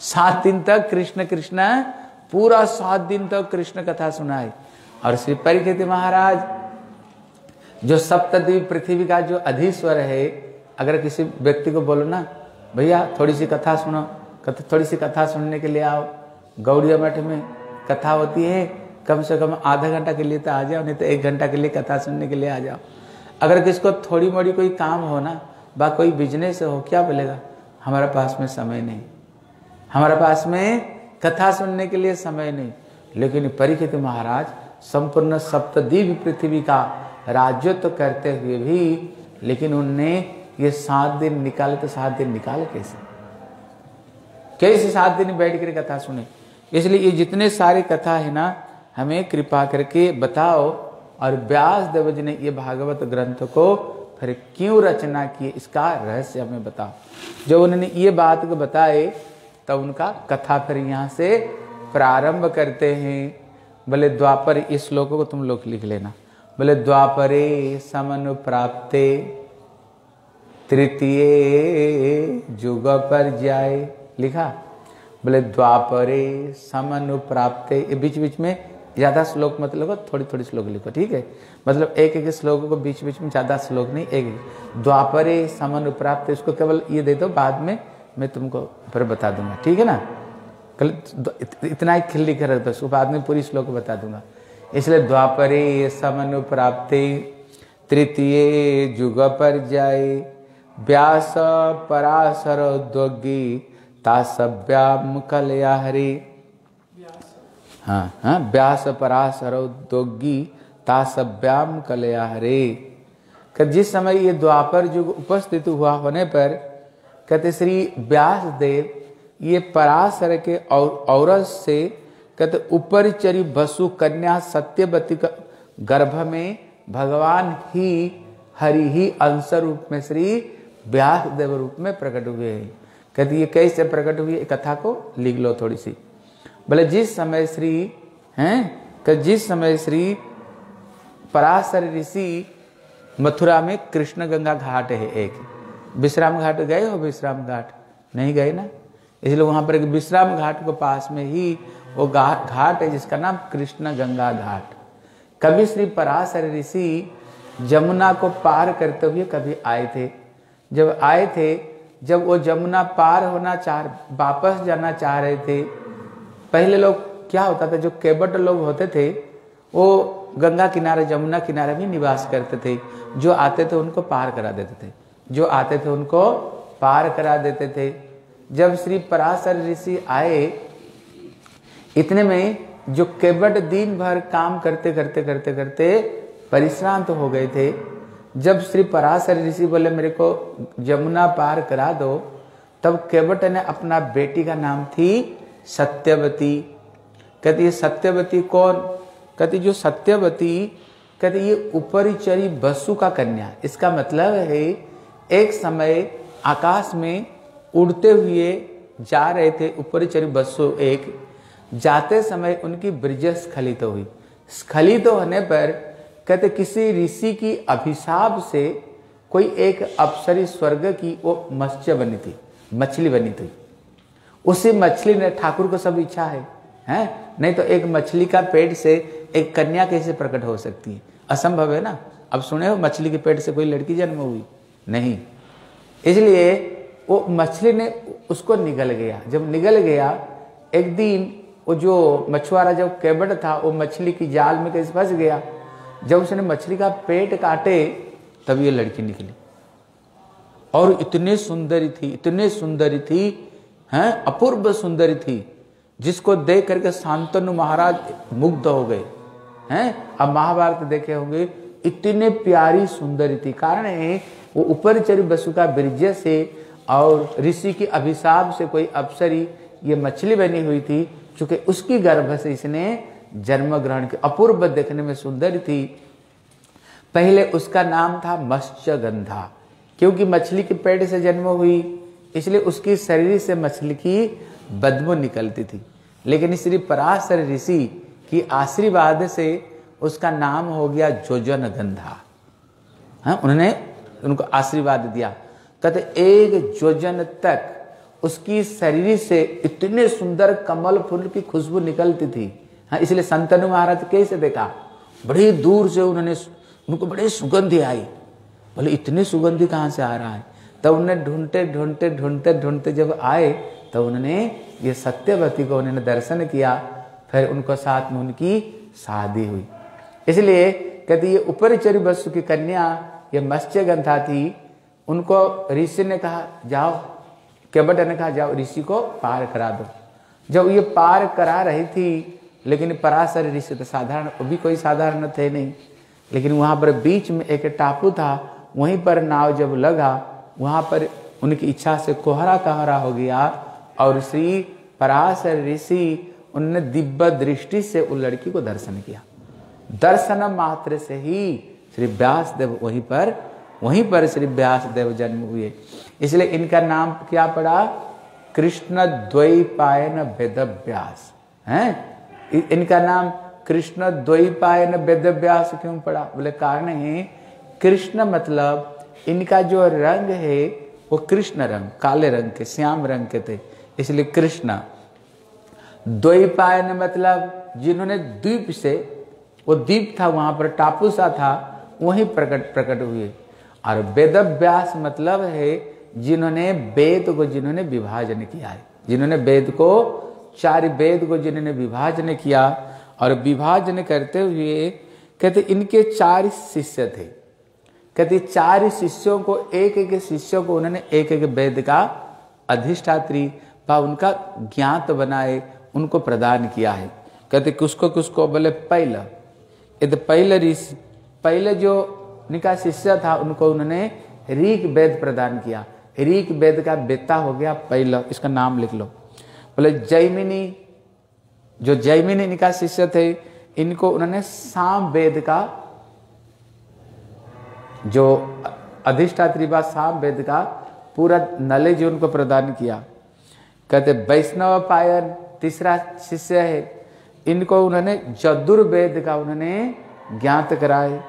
Speaker 1: सात दिन तक कृष्ण कृष्ण, पूरा सात दिन तक कृष्ण कथा सुनाई। और श्री परीक्षित महाराज जो सप्तद्वीप पृथ्वी का जो अधीश्वर है, अगर किसी व्यक्ति को बोलो ना, भैया थोड़ी सी कथा सुनो, कथा थोड़ी सी कथा सुनने के लिए आओ, गौड़िया मठ में कथा होती है, कम से कम आधा घंटा के लिए तो आ जाओ, नहीं तो एक घंटा के लिए कथा सुनने के लिए आ जाओ। अगर किसको थोड़ी मोड़ी कोई काम हो ना, बा कोई बिज़नेस हो, क्या बोलेगा? हमारे पास में समय नहीं, हमारे पास में कथा सुनने के लिए समय नहीं। लेकिन परीक्षित महाराज, संपूर्ण सप्तदीप पृथ्वी का राज्यत्व करते हुए भी, लेकिन उनने ये सात दिन निकाले तो सात दिन निकाले कैसे? कैसे सात दिन बैठ कर कथा सुने? इसलिए ये जितने सारे कथा है ना, हमें कृपा करके बताओ, और व्यास देव जी ने ये भागवत ग्रंथ को फिर क्यों रचना की इसका रहस्य हमें बताओ। जब उन्होंने ये बात को बताए, तब उनका कथा फिर यहाँ से प्रारंभ करते हैं। भले द्वापर इस श्लोकों को तुम लोग लिख लेना। बोले, द्वापरे समन प्राप्ते तृतीय जुग पर जाए। लिखा, बोले, द्वापरे समनुप्राप्ते। ये बीच बीच में ज़्यादा श्लोक मत लिखो थोड़ी थोड़ी श्लोक लिखो, ठीक है? मतलब एक एक श्लोक को बीच बीच में ज़्यादा श्लोक नहीं, एक द्वापरे समनुप्राप्त, इसको केवल ये दे दो, बाद में मैं तुमको फिर बता दूँगा, ठीक है ना? कल इतना ही खिल लिख रहे उसको बाद में पूरी श्लोक बता दूँगा। इसलिए द्वापरे समनुप्राप्ते, तृतीय जुग पर जाए व्यास पराशर उद्योगी तासव्याम कलया हरे हाँ हाँ व्यास पराशर उद्योगी तासव्याम कलया हरे जिस समय ये द्वापर युग उपस्थित हुआ होने पर कहते श्री व्यास देव ये पराशर के और औरत से कहते ऊपर चरी बसु कन्या सत्यवती का गर्भ में भगवान ही हरि ही अंश रूप में श्री व्यास देव रूप में प्रकट हुए हैं। कहती, ये कैसे प्रकट हुई? है कथा को लिख लो थोड़ी सी। बोले, जिस समय श्री, हैं? कि जिस समय श्री पराशर ऋषि मथुरा में कृष्ण गंगा घाट है एक। विश्राम घाट गए हो? विश्राम घाट? नहीं गए ना? इसलिए वहाँ पर एक विश्राम घाट के पास में ही वो घाट है, जिसका नाम कृष्ण गंगा घाट। कभी श्री पराशर ऋषि जमुना को पार करते हुए कभी आए थे। जब आए थे, जब वो जमुना पार होना चाह, वापस जाना चाह रहे थे, पहले लोग क्या होता था, जो केबट लोग होते थे, वो गंगा किनारे, जमुना किनारे भी निवास करते थे। जो आते थे, उनको पार करा देते थे। जो आते थे, उनको पार करा देते थे। जब श्री पराशर ऋषि आए इतने में जो केबट दिन भर काम करते करते करते करते परिश्रांत हो गए थे। जब श्री पराशर ऋषि बोले, मेरे को जमुना पार करा दो, तब केवट ने अपना बेटी का नाम थी सत्यवती। कहती, ये सत्यवती कौन? कहती, जो सत्यवती, कहती, ये ऊपरी चरी बसु का कन्या। इसका मतलब है, एक समय आकाश में उड़ते हुए जा रहे थे ऊपरी चरी बसु एक जाते समय उनकी ब्रिज स्खलित हुई। स्खलित होने पर कहते किसी ऋषि की अभिशाप से कोई एक अपसरी स्वर्ग की वो मत्स्य बनी थी, मछली बनी थी। उसी मछली ने ठाकुर को सब इच्छा है, हैं? नहीं तो एक मछली का पेट से एक कन्या कैसे प्रकट हो सकती है? असंभव है ना? अब सुने हो, मछली के पेट से कोई लड़की जन्म हुई? नहीं। इसलिए वो मछली ने उसको निगल गया। जब निगल गया, एक दिन वो जो मछुआरा जब केबड़ था, वो मछली की जाल में कैसे फंस गया, जब उसने मछली का पेट काटे, तब ये लड़की निकली। और इतने सुंदरी थी, इतने सुंदरी थी, हैं, अपूर्व सुंदरी थी, जिसको देख करके शांतनु महाराज मुग्ध हो गए। हैं, अब महाभारत देखे होंगे, इतने प्यारी सुंदरी थी। कारण है, वो ऊपर चरी बसु का ब्रिज से और ऋषि की अभिशाप से कोई अप्सरी ये मछली बनी हुई थी चूँकि उसकी गर्भ से इसने जन्म ग्रहण की अपूर्व देखने में सुंदर थी। पहले उसका नाम था मत्स्य गंधा क्योंकि मछली के पेट से जन्म हुई, इसलिए उसकी शरीर से मछली की बदबू निकलती थी। लेकिन श्री पराशर ऋषि की आशीर्वाद से उसका नाम हो गया जोजन गंधा हाँ उन्होंने उनको आशीर्वाद दिया। कहते, एक जोजन तक उसकी शरीर से इतने सुंदर कमल फूल की खुशबू निकलती थी। हाँ इसलिए संतनु महाराज कैसे देखा? बड़ी दूर से उन्होंने उनको बड़ी सुगंधी आई। बोले, इतनी सुगंधी कहाँ से आ रहा है? तब उन्हें ढूंढते ढूंढते ढूंढते ढूंढते जब आए, तब उन्होंने ये सत्यवती को उन्होंने दर्शन किया। फिर उनको साथ में उनकी शादी हुई। इसलिए कहती, ये ऊपरी बसु की कन्या, ये मत्स्य गंधा थी। उनको ऋषि ने कहा, जाओ केवट ने कहा, जाओ ऋषि को पार करा दो। जब ये पार करा रही थी, लेकिन पराशर ऋषि तो साधारण भी कोई साधारण थे नहीं। लेकिन वहाँ पर बीच में एक टापू था, वहीं पर नाव जब लगा, वहाँ पर उनकी इच्छा से कोहरा कोहरा हो गया, और श्री पराशर ऋषि, उनने दिव्य दृष्टि से उन लड़की को दर्शन किया। दर्शन मात्र से ही श्री व्यास देव वहीं पर वहीं पर श्री व्यास देव जन्म हुए। इसलिए इनका नाम क्या पड़ा? कृष्ण द्वैपायन वेद व्यास है इनका नाम कृष्ण द्वैपायन वेद व्यास क्यों पड़ा? बोले, कारण है, कृष्ण मतलब इनका जो रंग है, वो कृष्ण रंग, काले रंग के, श्याम रंग के थे। इसलिए कृष्ण। द्वैपायन मतलब जिन्होंने द्वीप से, वो द्वीप था, वहाँ पर टापू सा था, वहीं प्रकट प्रकट हुए। और वेद व्यास मतलब है जिन्होंने वेद को जिन्होंने विभाजन किया है, जिन्होंने वेद को, चार वेद को जिन्होंने विभाजन किया और विभाजन करते हुए कहते इनके चार शिष्य थे। कहते चार शिष्यों को, एक एक शिष्यों को उन्होंने एक एक वेद का अधिष्ठात्री व उनका ज्ञात बनाए, उनको प्रदान किया है। कहते किसको किसको बोले? पहला यदि पहले ऋषि पहले जो निका शिष्य था, उनको उन्होंने रीक वेद प्रदान किया। रीक वेद का बेता हो गया पहला इसका नाम लिख लो। बोले, जैमिनी, जो जैमिनी निका शिष्य थे, इनको उन्होंने साम वेद का, जो अधिष्ठात्री बा, साम वेद का पूरा नॉलेज उनको प्रदान किया। कहते, वैष्णव पायन तीसरा शिष्य है, इनको उन्होंने जदुर्वेद का उन्होंने ज्ञात कराए।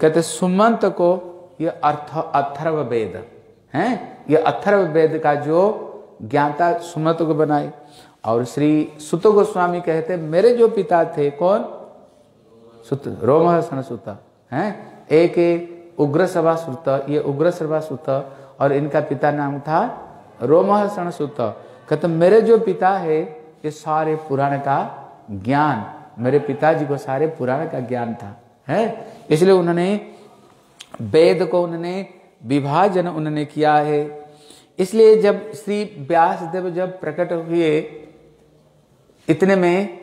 Speaker 1: कहते, सुमंत को ये अर्थ, अथर्व वेद। हैं? ये अथर्व वेद का जो ज्ञाता सुमंत को बनाए। और श्री सुत गोस्वामी कहते मेरे जो पिता थे, कौन? सुत रोमहसन सुत हैं? एक उग्र सभा सुत, ये उग्र सभा सुत, और इनका पिता नाम था रोमहसन सुत कहते मेरे जो पिता है, ये सारे पुराण का ज्ञान, मेरे पिताजी को सारे पुराण का ज्ञान था। है? इसलिए उन्होंने वेद को उन्होंने विभाजन उन्होंने किया है। इसलिए जब श्री व्यास देव जब प्रकट हुए, इतने में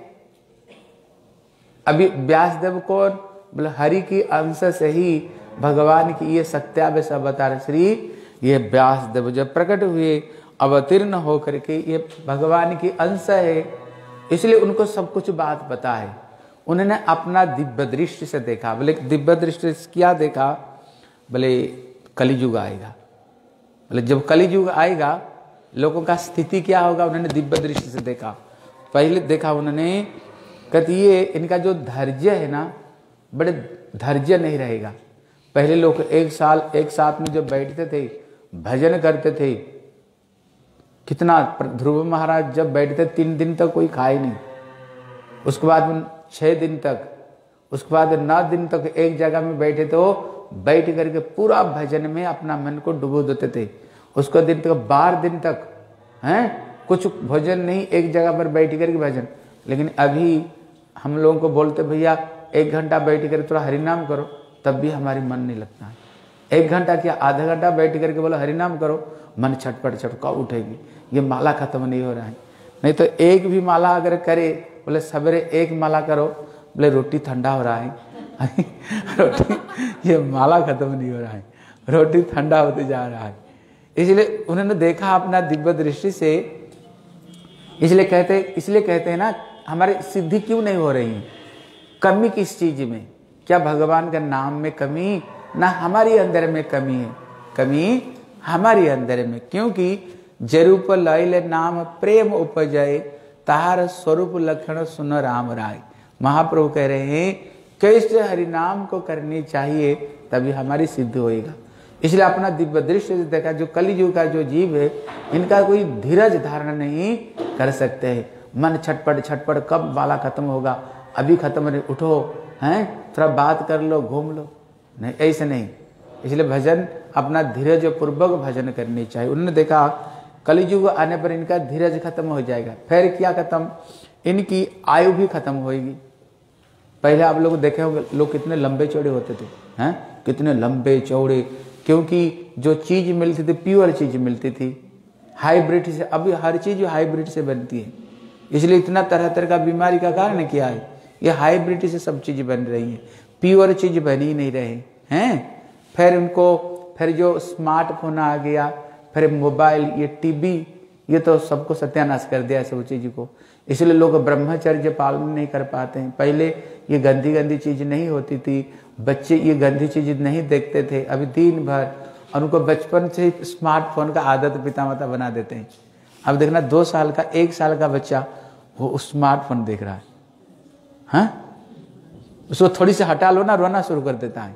Speaker 1: अभी व्यास देव बोले, हरि की अंश से ही भगवान की ये सत्यावेश अवतार श्री ये व्यास देव जब प्रकट हुए, अवतीर्ण होकर के ये भगवान की अंश है। इसलिए उनको सब कुछ बात पता है। उन्होंने अपना दिव्य दृष्टि से देखा, बोले, दिव्य दृष्टि क्या देखा? बोले कलियुग आएगा। बोले जब कलियुग आएगा, लोगों का स्थिति क्या होगा, उन्होंने दिव्य दृष्टि से देखा। पहले देखा उन्होंने, कहती ये इनका जो धैर्य है ना, बड़े धैर्य नहीं रहेगा। पहले लोग एक साल, एक साथ में जब बैठते थे, भजन करते थे, कितना ध्रुव महाराज जब बैठते, तीन दिन तक कोई खाए नहीं। उसके बाद छः दिन तक, उसके बाद नौ दिन तक एक जगह में बैठे तो बैठ करके पूरा भजन में अपना मन को डुबो देते थे। उसको दिन तक बारह दिन तक, हैं? कुछ भोजन नहीं, एक जगह पर बैठ करके भजन। लेकिन अभी हम लोगों को बोलते, भैया, एक घंटा बैठ कर थोड़ा हरिनाम करो, तब भी हमारी मन नहीं लगता। है एक घंटा क्या, आधा घंटा बैठ करके बोलो, हरिनाम करो, मन छटपट छटका उठेगी। ये माला खत्म नहीं हो रहा है। नहीं तो एक भी माला अगर करे, बोले सवेरे एक माला करो। बोले, रोटी ठंडा हो रहा है। रोटी ये माला खत्म नहीं हो रहा है। रोटी ठंडा होते जा रहा है। इसलिए उन्होंने देखा अपना दिव्य दृष्टि से। इसलिए कहते इसलिए कहते हैं ना, हमारी सिद्धि क्यों नहीं हो रही कमी किस चीज़ में? क्या भगवान का नाम में कमी? ना हमारी अंदर में कमी है। कमी हमारी अंदर में, क्योंकि जरूप लैल नाम प्रेम उपजय, तार स्वरूप लक्षण सुन राम राय। महाप्रभु कह रहे हैं कैसे हरि नाम को करनी चाहिए, तभी हमारी सिद्धि होएगा। इसलिए अपना दिव्य दृश्य से देखा, जो कलियुग का जो जीव है, इनका कोई धीरज धारण नहीं कर सकते हैं। मन छटपट छटपट, कब वाला खत्म होगा? अभी खत्म नहीं, उठो, हैं? थोड़ा बात कर लो, घूम लो। नहीं, ऐसे नहीं। इसलिए भजन, अपना धीरज पूर्वक भजन करनी चाहिए। उन्होंने देखा, कलियुग आने पर इनका धीरज खत्म हो जाएगा। फिर क्या खत्म? इनकी आयु भी खत्म होगी पहले आप लोग देखे होंगे, लोग कितने लंबे चौड़े होते थे, हैं? कितने लंबे चौड़े, क्योंकि जो चीज़ मिलती थी प्योर चीज़ मिलती थी हाइब्रिड से, अभी हर चीज़ हाइब्रिड से बनती है। इसलिए इतना तरह तरह का बीमारी का कारण क्या है? ये हाइब्रिड से सब चीज़ बन रही है। प्योर चीज़ बन ही नहीं रहे, हैं? फिर उनको, फिर जो स्मार्टफ़ोन आ गया, फिर मोबाइल ये टीवी ये तो सबको सत्यानाश कर दिया सब चीज़ को। इसलिए लोग ब्रह्मचर्य पालन नहीं कर पाते हैं। पहले ये गंदी गंदी चीज़ नहीं होती थी। बच्चे ये गंदी चीज़ नहीं देखते थे। अभी दिन भर और उनको बचपन से ही स्मार्टफ़ोन का आदत पिता माता बना देते हैं। अब देखना दो साल का, एक साल का बच्चा, वो स्मार्टफ़ोन देख रहा है। हाँ? उसको थोड़ी सी हटा लो ना, रोना शुरू कर देता है।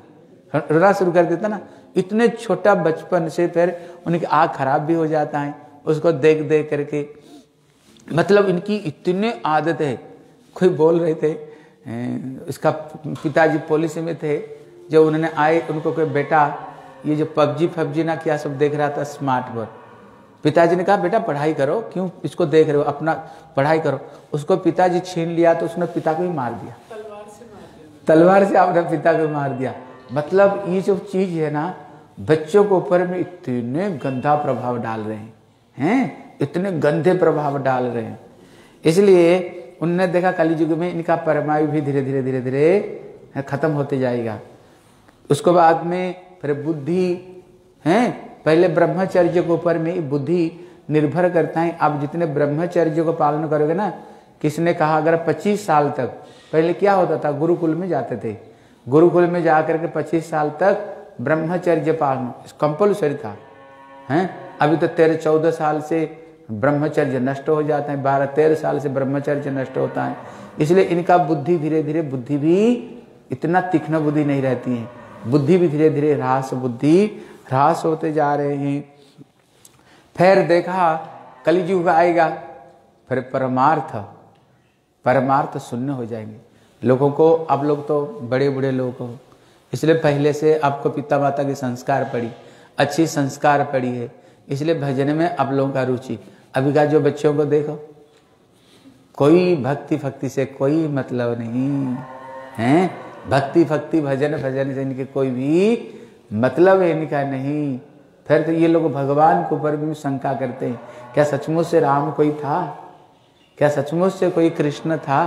Speaker 1: रोना शुरू कर देता ना। इतने छोटा बचपन से फिर उनकी आँख खराब भी हो जाता है। उसको देख देख करके मतलब इनकी इतने आदत है। कोई बोल रहे थे इसका पिताजी पुलिस में थे जब उन्होंने आए उनको कोई बेटा ये जो पबजी फबजी ना क्या सब देख रहा था स्मार्ट बोर्ड पिताजी ने कहा बेटा पढ़ाई करो क्यों इसको देख रहे हो? अपना पढ़ाई करो। उसको पिताजी छीन लिया तो उसने पिता को ही मार दिया। तलवार से अपने पिता को मार दिया। मतलब ये जो चीज़ है ना बच्चों के ऊपर में इतने गंदा प्रभाव डाल रहे हैं हैं? इतने गंदे प्रभाव डाल रहे हैं। इसलिए उनने देखा कली युग में इनका परमायु भी धीरे धीरे धीरे धीरे खत्म होते जाएगा। उसके बाद में फिर बुद्धि, है? पहले ब्रह्मचर्य के ऊपर में बुद्धि निर्भर करता है। आप जितने ब्रह्मचर्य को पालन करोगे ना, किसने कहा, अगर 25 साल तक, पहले क्या होता था? गुरुकुल में जाते थे। गुरुकुल में जाकर के 25 साल तक ब्रह्मचर्य पालन, कंपल्सरी था। हैं? अभी तो तेरह चौदह साल से ब्रह्मचर्य नष्ट हो जाता है, बारह तेरह साल से ब्रह्मचर्य नष्ट होता है। इसलिए इनका बुद्धि धीरे धीरे बुद्धि भी इतना तीक्ष्ण बुद्धि नहीं रहती है। बुद्धि भी धीरे धीरे ह्रास बुद्धि ह्रास होते जा रहे हैं। फिर देखा, कलयुग आएगा, फिर परमार्थ परमार्थ शून्य हो जाएँगे। लोगों को, अब लोग तो बड़े बड़े लोग हो। इसलिए पहले से आपको पिता माता के संस्कार पड़ी, अच्छी संस्कार पड़ी है। इसलिए भजन में आप लोगों का रुचि। अभी का जो बच्चों को देखो, कोई भक्ति भक्ति से कोई मतलब नहीं है। भक्ति भक्ति भजन भजन से इनके कोई भी मतलब है इनका नहीं। फिर तो ये लोग भगवान के ऊपर भी शंका करते हैं, क्या सचमुच से राम कोई था? क्या सचमुच से कोई कृष्ण था?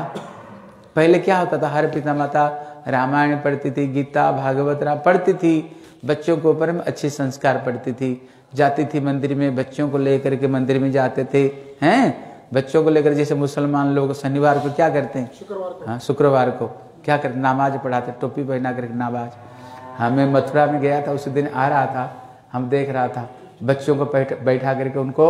Speaker 1: पहले क्या होता था? हर पिता माता रामायण पढ़ती थी, गीता, भागवत राम पढ़ती थी, बच्चों के ऊपर अच्छे संस्कार पढ़ती थी। जाती थी मंदिर में बच्चों को लेकर के मंदिर में जाते थे हैं? बच्चों को लेकर जैसे मुसलमान लोग शनिवार को क्या करते हैं? शुक्रवार को। हाँ शुक्रवार को। क्या करते नमाज़ पढ़ाते टोपी पहना करके नमाज़। हाँ मैं मथुरा में गया था उस दिन आ रहा था हम देख रहा था बच्चों को बैठा करके उनको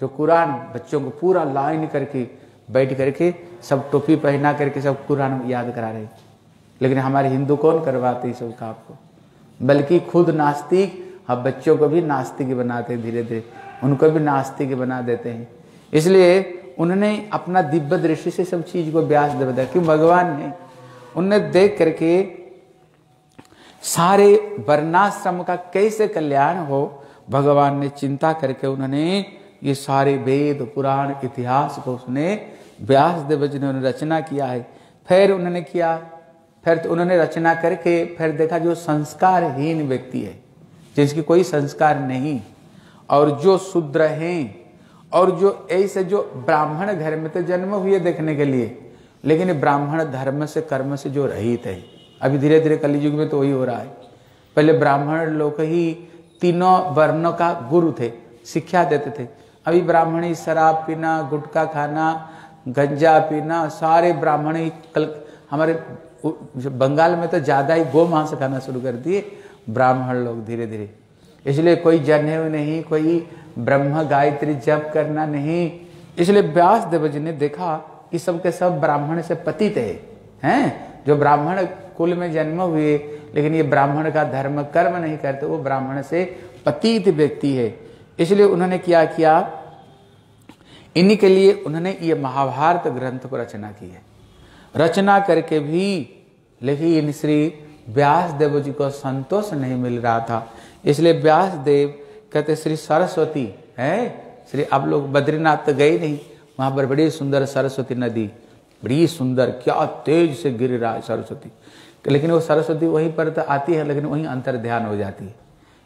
Speaker 1: जो कुरान बच्चों को पूरा लाइन करके बैठ करके सब टोपी पहना करके सब कुरान याद करा रहे। लेकिन हमारे हिंदू कौन करवाते सबको? बल्कि खुद नास्तिक अब बच्चों को भी नास्तिक बनाते हैं धीरे धीरे। उनको भी नास्तिक बना देते हैं। इसलिए उन्होंने अपना दिव्य दृष्टि से सब चीज़ को ब्यास दे बताया। क्यों? भगवान ने उनने देख करके सारे वर्णाश्रम का कैसे कल्याण हो, भगवान ने चिंता करके उन्होंने ये सारे वेद, पुराण, इतिहास को उसने व्यास देव जी ने रचना किया है। फिर उन्होंने किया, फिर तो उन्होंने रचना करके फिर देखा जो संस्कारहीन व्यक्ति है। जिसकी कोई संस्कार नहीं। और जो शूद्र हैं, और जो ऐसे जो ब्राह्मण घर में तो जन्म हुए देखने के लिए, लेकिन ब्राह्मण धर्म से कर्म से जो रहित है। अभी धीरे धीरे कलयुग में तो वही हो रहा है। पहले ब्राह्मण लोग ही तीनों वर्णों का गुरु थे, शिक्षा देते थे। अभी ब्राह्मण ही शराब पीना, गुटखा खाना, गंजा पीना, सारे ब्राह्मण ही कल, हमारे बंगाल में तो ज़्यादा ही गो मांस खाना शुरू कर दिए। ब्राह्मण लोग धीरे धीरे इसलिए कोई जनेऊ नहीं, कोई ब्रह्म गायत्री जप करना नहीं। इसलिए व्यास देव जी ने देखा कि सबके सब ब्राह्मण से पतित है, हैं? जो ब्राह्मण कुल में जन्म हुए, लेकिन ये ब्राह्मण का धर्म कर्म नहीं करते, वो ब्राह्मण से पतित व्यक्ति है। इसलिए उन्होंने क्या किया? इन्हीं के लिए उन्होंने ये महाभारत ग्रंथ को रचना की है। रचना करके भी, लेकिन श्री व्यास देव जी को संतोष नहीं मिल रहा था। इसलिए व्यास देव कहते, श्री सरस्वती, है? श्री, आप लोग बद्रीनाथ तो गए नहीं। वहाँ पर बड़ी सुंदर सरस्वती नदी, बड़ी सुंदर, क्या तेज से गिर रहा है सरस्वती। लेकिन वो सरस्वती वहीं पर तो आती है, लेकिन वहीं अंतर ध्यान हो जाती है।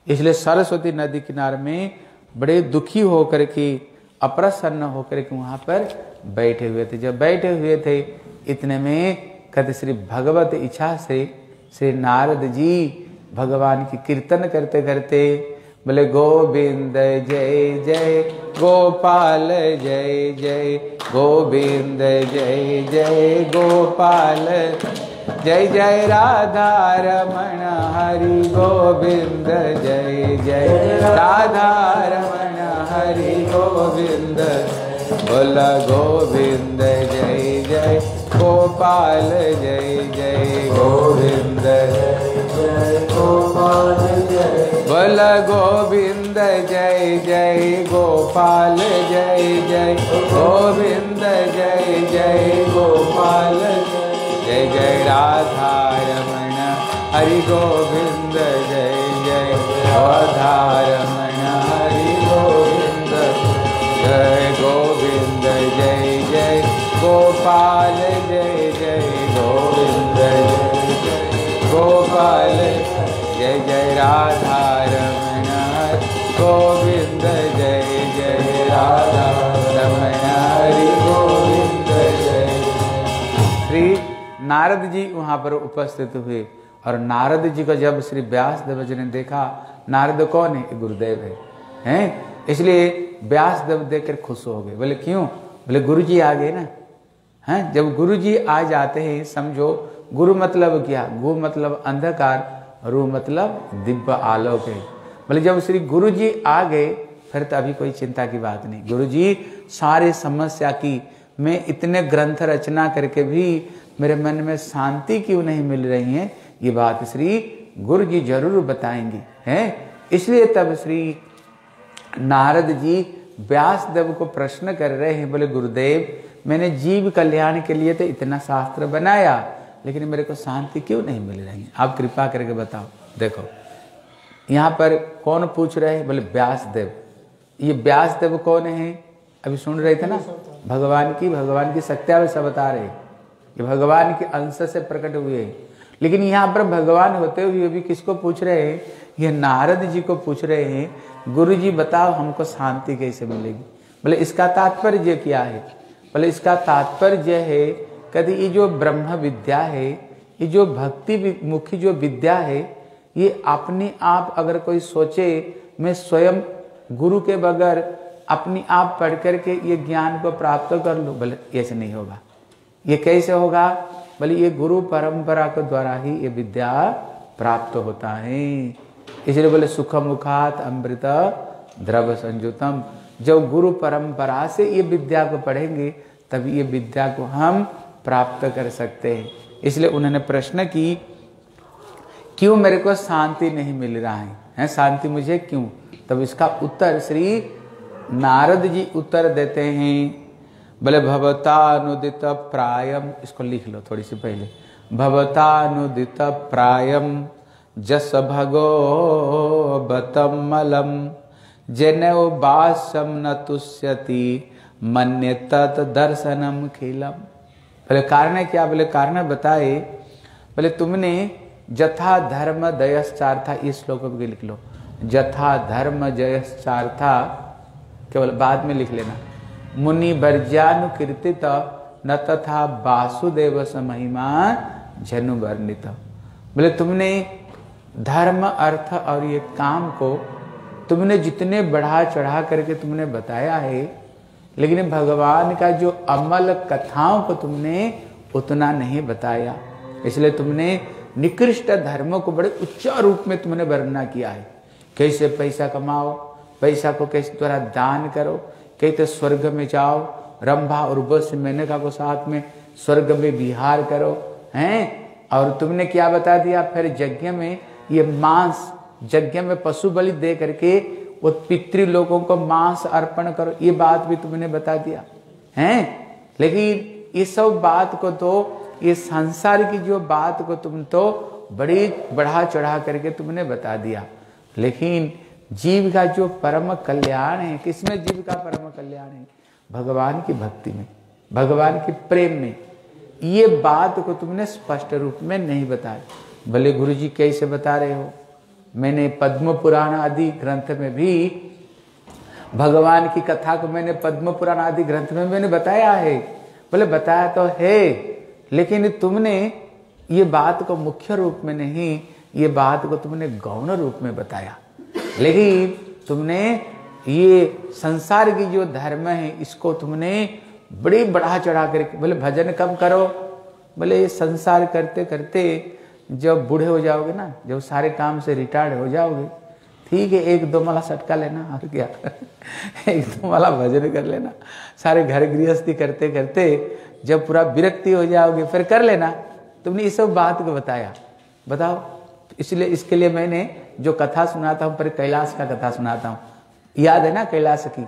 Speaker 1: इसलिए सरस्वती नदी किनारे में बड़े दुखी होकर के, अप्रसन्न होकर के वहाँ पर बैठे हुए थे। जब बैठे हुए थे, इतने में कहते, श्री भगवत इच्छा से श्री नारद जी भगवान की कीर्तन करते करते बोले, गोविंद, जय जय, गोपाल, जय जय, गोविंद, जय जय, गोपाल, जय जय, राधा रमण, हरि गोविंद, जय जय, राधा रमण, हरि गोविंद, बोल, गोविंद, जय जय गोपाल जय जय गोविंद। बोल गोविंद जय जय गोपाल जय जय गोविंद जय जय गोपाल जय। जय राधा रमण, हरि गोविंद जय जय राधा रमण, हरि गोविंद। जय गोविंद, जय जय गोपाल गोपाल, जय जय राधा रमण गोविंद, जय जय राधा रमण हरि गोविंद, जय श्री नारद जी वहाँ पर उपस्थित हुए और नारद जी को जब श्री व्यास देव जी ने देखा, नारद कौन है? गुरुदेव है। हैं? इसलिए व्यास देव देखकर खुश हो गए। बोले, क्यों? बोले गुरु जी आ गए ना? हैं? जब गुरु जी आ जाते हैं, समझो गुरु मतलब क्या? गु मतलब अंधकार, रू मतलब दिव्य आलोक है। बोले जब श्री गुरु जी आ गए, फिर तो अभी कोई चिंता की बात नहीं। गुरु जी सारी समस्या की मैं इतने ग्रंथ रचना करके भी मेरे मन में शांति क्यों नहीं मिल रही है? ये बात श्री गुरु जी ज़रूर बताएँगे, हैं? इसलिए तब श्री नारद जी व्यास देव को प्रश्न कर रहे हैं, बोले, गुरुदेव, मैंने जीव कल्याण के लिए तो इतना शास्त्र बनाया लेकिन मेरे को शांति क्यों नहीं मिल रही? है आप कृपा करके बताओ। देखो, यहाँ पर कौन पूछ रहे हैं? बोले व्यास देव ये व्यास देव कौन है? अभी सुन रहे थे ना? भगवान की भगवान की सत्यावस्था बता रहे ये भगवान के अंश से प्रकट हुए लेकिन यहाँ पर भगवान होते हुए भी किसको पूछ रहे हैं? ये नारद जी को पूछ रहे हैं, गुरु जी, बताओ हमको शांति कैसे मिलेगी? बोले, इसका तात्पर्य क्या है? बोले, इसका तात्पर्य है कभी ये जो ब्रह्म विद्या है, ये जो भक्ति मुखी जो विद्या है, ये अपने आप अगर कोई सोचे, मैं स्वयं गुरु के बगैर अपनी आप पढ़ करके ये ज्ञान को प्राप्त कर लूँ? बोले, ऐसे नहीं होगा। ये कैसे होगा? बोले, ये गुरु परंपरा के द्वारा ही ये विद्या प्राप्त होता है। इसलिए बोले सुख मुखात अमृत द्रव संयुतम। जब गुरु परंपरा से ये विद्या को पढ़ेंगे तभी ये विद्या को हम प्राप्त कर सकते हैं। इसलिए उन्होंने प्रश्न की, क्यों मेरे को शांति नहीं मिल रहा है? हैं, शांति मुझे क्यों? तब इसका उत्तर श्री नारद जी उत्तर देते हैं, बोले भवतानुदित प्रायम इसको लिख लो थोड़ी सी पहले, भवतानुदित प्रायम जस भगो बतमलम जनो बासम न तुष्यति मन्य तत् दर्शनम खिलम। बोले कारण क्या? बोले कारण बताए। बोले तुमने जथा धर्म दयश्चार था इस श्लोक भी लिख लो। जथा धर्म जयश्चार था केवल बाद में लिख लेना। मुनि वर्ज्यानुकीर्तित, न तथा वासुदेव महिमा जनु वर्णित बोले तुमने धर्म, अर्थ और ये काम को तुमने जितने बढ़ा चढ़ा करके तुमने बताया है लेकिन भगवान का जो अमल कथाओं को तुमने उतना नहीं बताया। इसलिए तुमने निकृष्ट धर्म को बड़े उच्च रूप में तुमने वर्णना किया है। कैसे पैसा कमाओ, पैसा को कैसे द्वारा दान करो कहते स्वर्ग में जाओ, रंभा और बस मेनका को साथ में स्वर्ग में विहार करो, हैं? और तुमने क्या बता दिया? फिर यज्ञ में ये मांस, यज्ञ में पशु बलि दे करके वो पितृ लोगों को मांस अर्पण करो। ये बात भी तुमने बता दिया। हैं? लेकिन ये सब बात को तो ये संसार की जो बात को तुम तो बड़ी बढ़ा चढ़ा करके तुमने बता दिया। लेकिन जीव का जो परम कल्याण है, किसमें जीव का परम कल्याण है? भगवान की भक्ति में, भगवान के प्रेम में। ये बात को तुमने स्पष्ट रूप में नहीं बताया। भले गुरु जी कैसे बता रहे हो? मैंने पद्म पुराण आदि ग्रंथ में भी, भगवान की कथा को मैंने पद्म पुराण आदि ग्रंथ में मैंने बताया है। बोले, बताया तो है, लेकिन तुमने ये बात को मुख्य रूप में नहीं, ये बात को तुमने गौण रूप में बताया। लेकिन तुमने ये संसार की जो धर्म है, इसको तुमने बड़ी बढ़ा चढ़ा करके, बोले, भजन कब करो। बोले, ये संसार करते करते जब बूढ़े हो जाओगे ना, जब सारे काम से रिटायर्ड हो जाओगे, ठीक है, एक दो माला सटका लेना और क्या एक दो माला भजन कर लेना। सारे घर गृहस्थी करते करते जब पूरा विरक्ति हो जाओगे, फिर कर लेना। तुमने इस सब बात को बताया। बताओ। इसलिए, इसके लिए मैंने जो कथा सुनाता हूँ पर कैलाश का कथा सुनाता हूँ। याद है ना कैलाश की?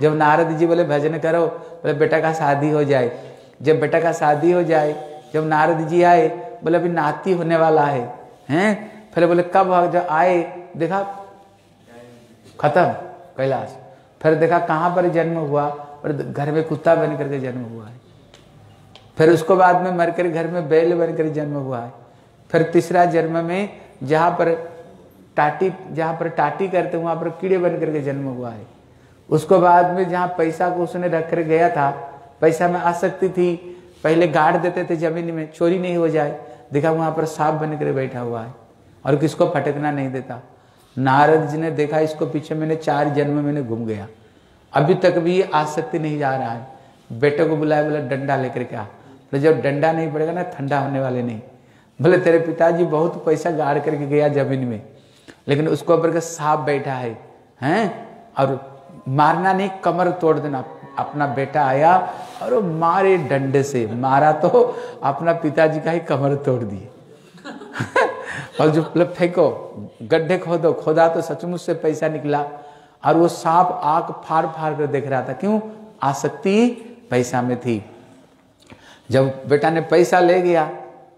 Speaker 1: जब नारद जी बोले, भजन करो। बोले, बेटा का शादी हो जाए। जब बेटा का शादी हो जाए, जब नारद जी आए बोले, अभी नाती होने वाला है। हैं? फिर बोले, कब जब आए? देखा, खत्म, कैलाश। फिर देखा, कहाँ पर जन्म हुआ? और घर में कुत्ता बन करके जन्म हुआ है। फिर उसको बाद में मरकर घर में बैल बनकर जन्म हुआ है। फिर तीसरा जन्म में जहाँ पर टाटी, जहाँ पर टाटी करते, वहाँ पर कीड़े बन करके जन्म हुआ है। उसको बाद में जहाँ पैसा को उसने रख कर गया था, पैसा में आसक्ति थी पहले गाड़ देते थे ज़मीन में, चोरी नहीं हो जाए। देखा वहाँ पर सांप बन कर बैठा हुआ है और किसको फटकना नहीं देता। नारद जी ने देखा इसको पीछे मैंने चार जन्म मैंने घूम गया। अभी तक भी आसक्ति नहीं जा रहा है। बेटे को बुलाया, बोला, डंडा लेकर के आ। बोले, जब डंडा नहीं पड़ेगा ना, ठंडा होने वाले नहीं। बोले, तेरे पिताजी बहुत पैसा गाड़ करके गया ज़मीन में, लेकिन उसको ऊपर सांप बैठा है, हैं? और मारना नहीं, कमर तोड़ देना। अपना बेटा आया और वो मारे डंडे से, मारा तो अपना पिताजी का ही कमर तोड़ दिए। और जो मतलब फेंको, गड्ढे खोदो, खोदा तो सचमुच से पैसा निकला। और वो सांप आग फाड़ फाड़ कर देख रहा था। क्यों? आसक्ति पैसा में थी। जब बेटा ने पैसा ले गया,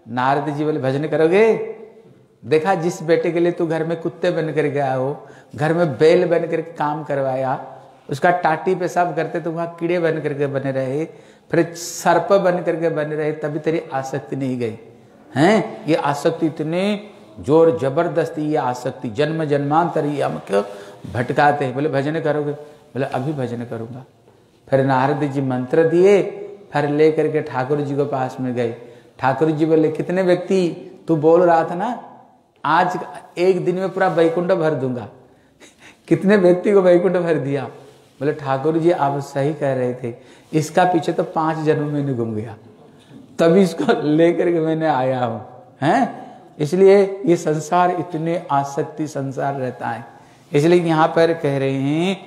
Speaker 1: नारद जी बोले, भजन करोगे? देखा, जिस बेटे के लिए तू घर में कुत्ते बन कर गया हो, घर में बैल बन कर काम करवाया उसका टाटी पे सब करते तो वहाँ कीड़े बन करके बने रहे, फिर सर्प बन करके बने रहे, तभी तेरी आसक्ति नहीं गई। हैं? ये आसक्ति इतने ज़ोर ज़बरदस्ती, ये आसक्ति जन्म जन्मांतर ये हमको भटकाते हैं? बोले, भजन करोगे? बोले, अभी भजन करूँगा। फिर नारद जी मंत्र दिए, फिर ले करके ठाकुर जी को पास में गए। ठाकुर जी बोले, कितने व्यक्ति, तू बोल रहा था ना, आज एक दिन में पूरा वैकुंठ भर दूँगा। कितने व्यक्ति को वैकुंठ भर दिया? बोले ठाकुर जी, आप सही कह रहे थे। इसका पीछे तो पाँच जन्म में घूम गया। तभी इसको लेकर के मैंने आया हूँ, हैं? इसलिए ये संसार इतने आसक्ति संसार रहता है। इसलिए यहाँ पर कह रहे हैं,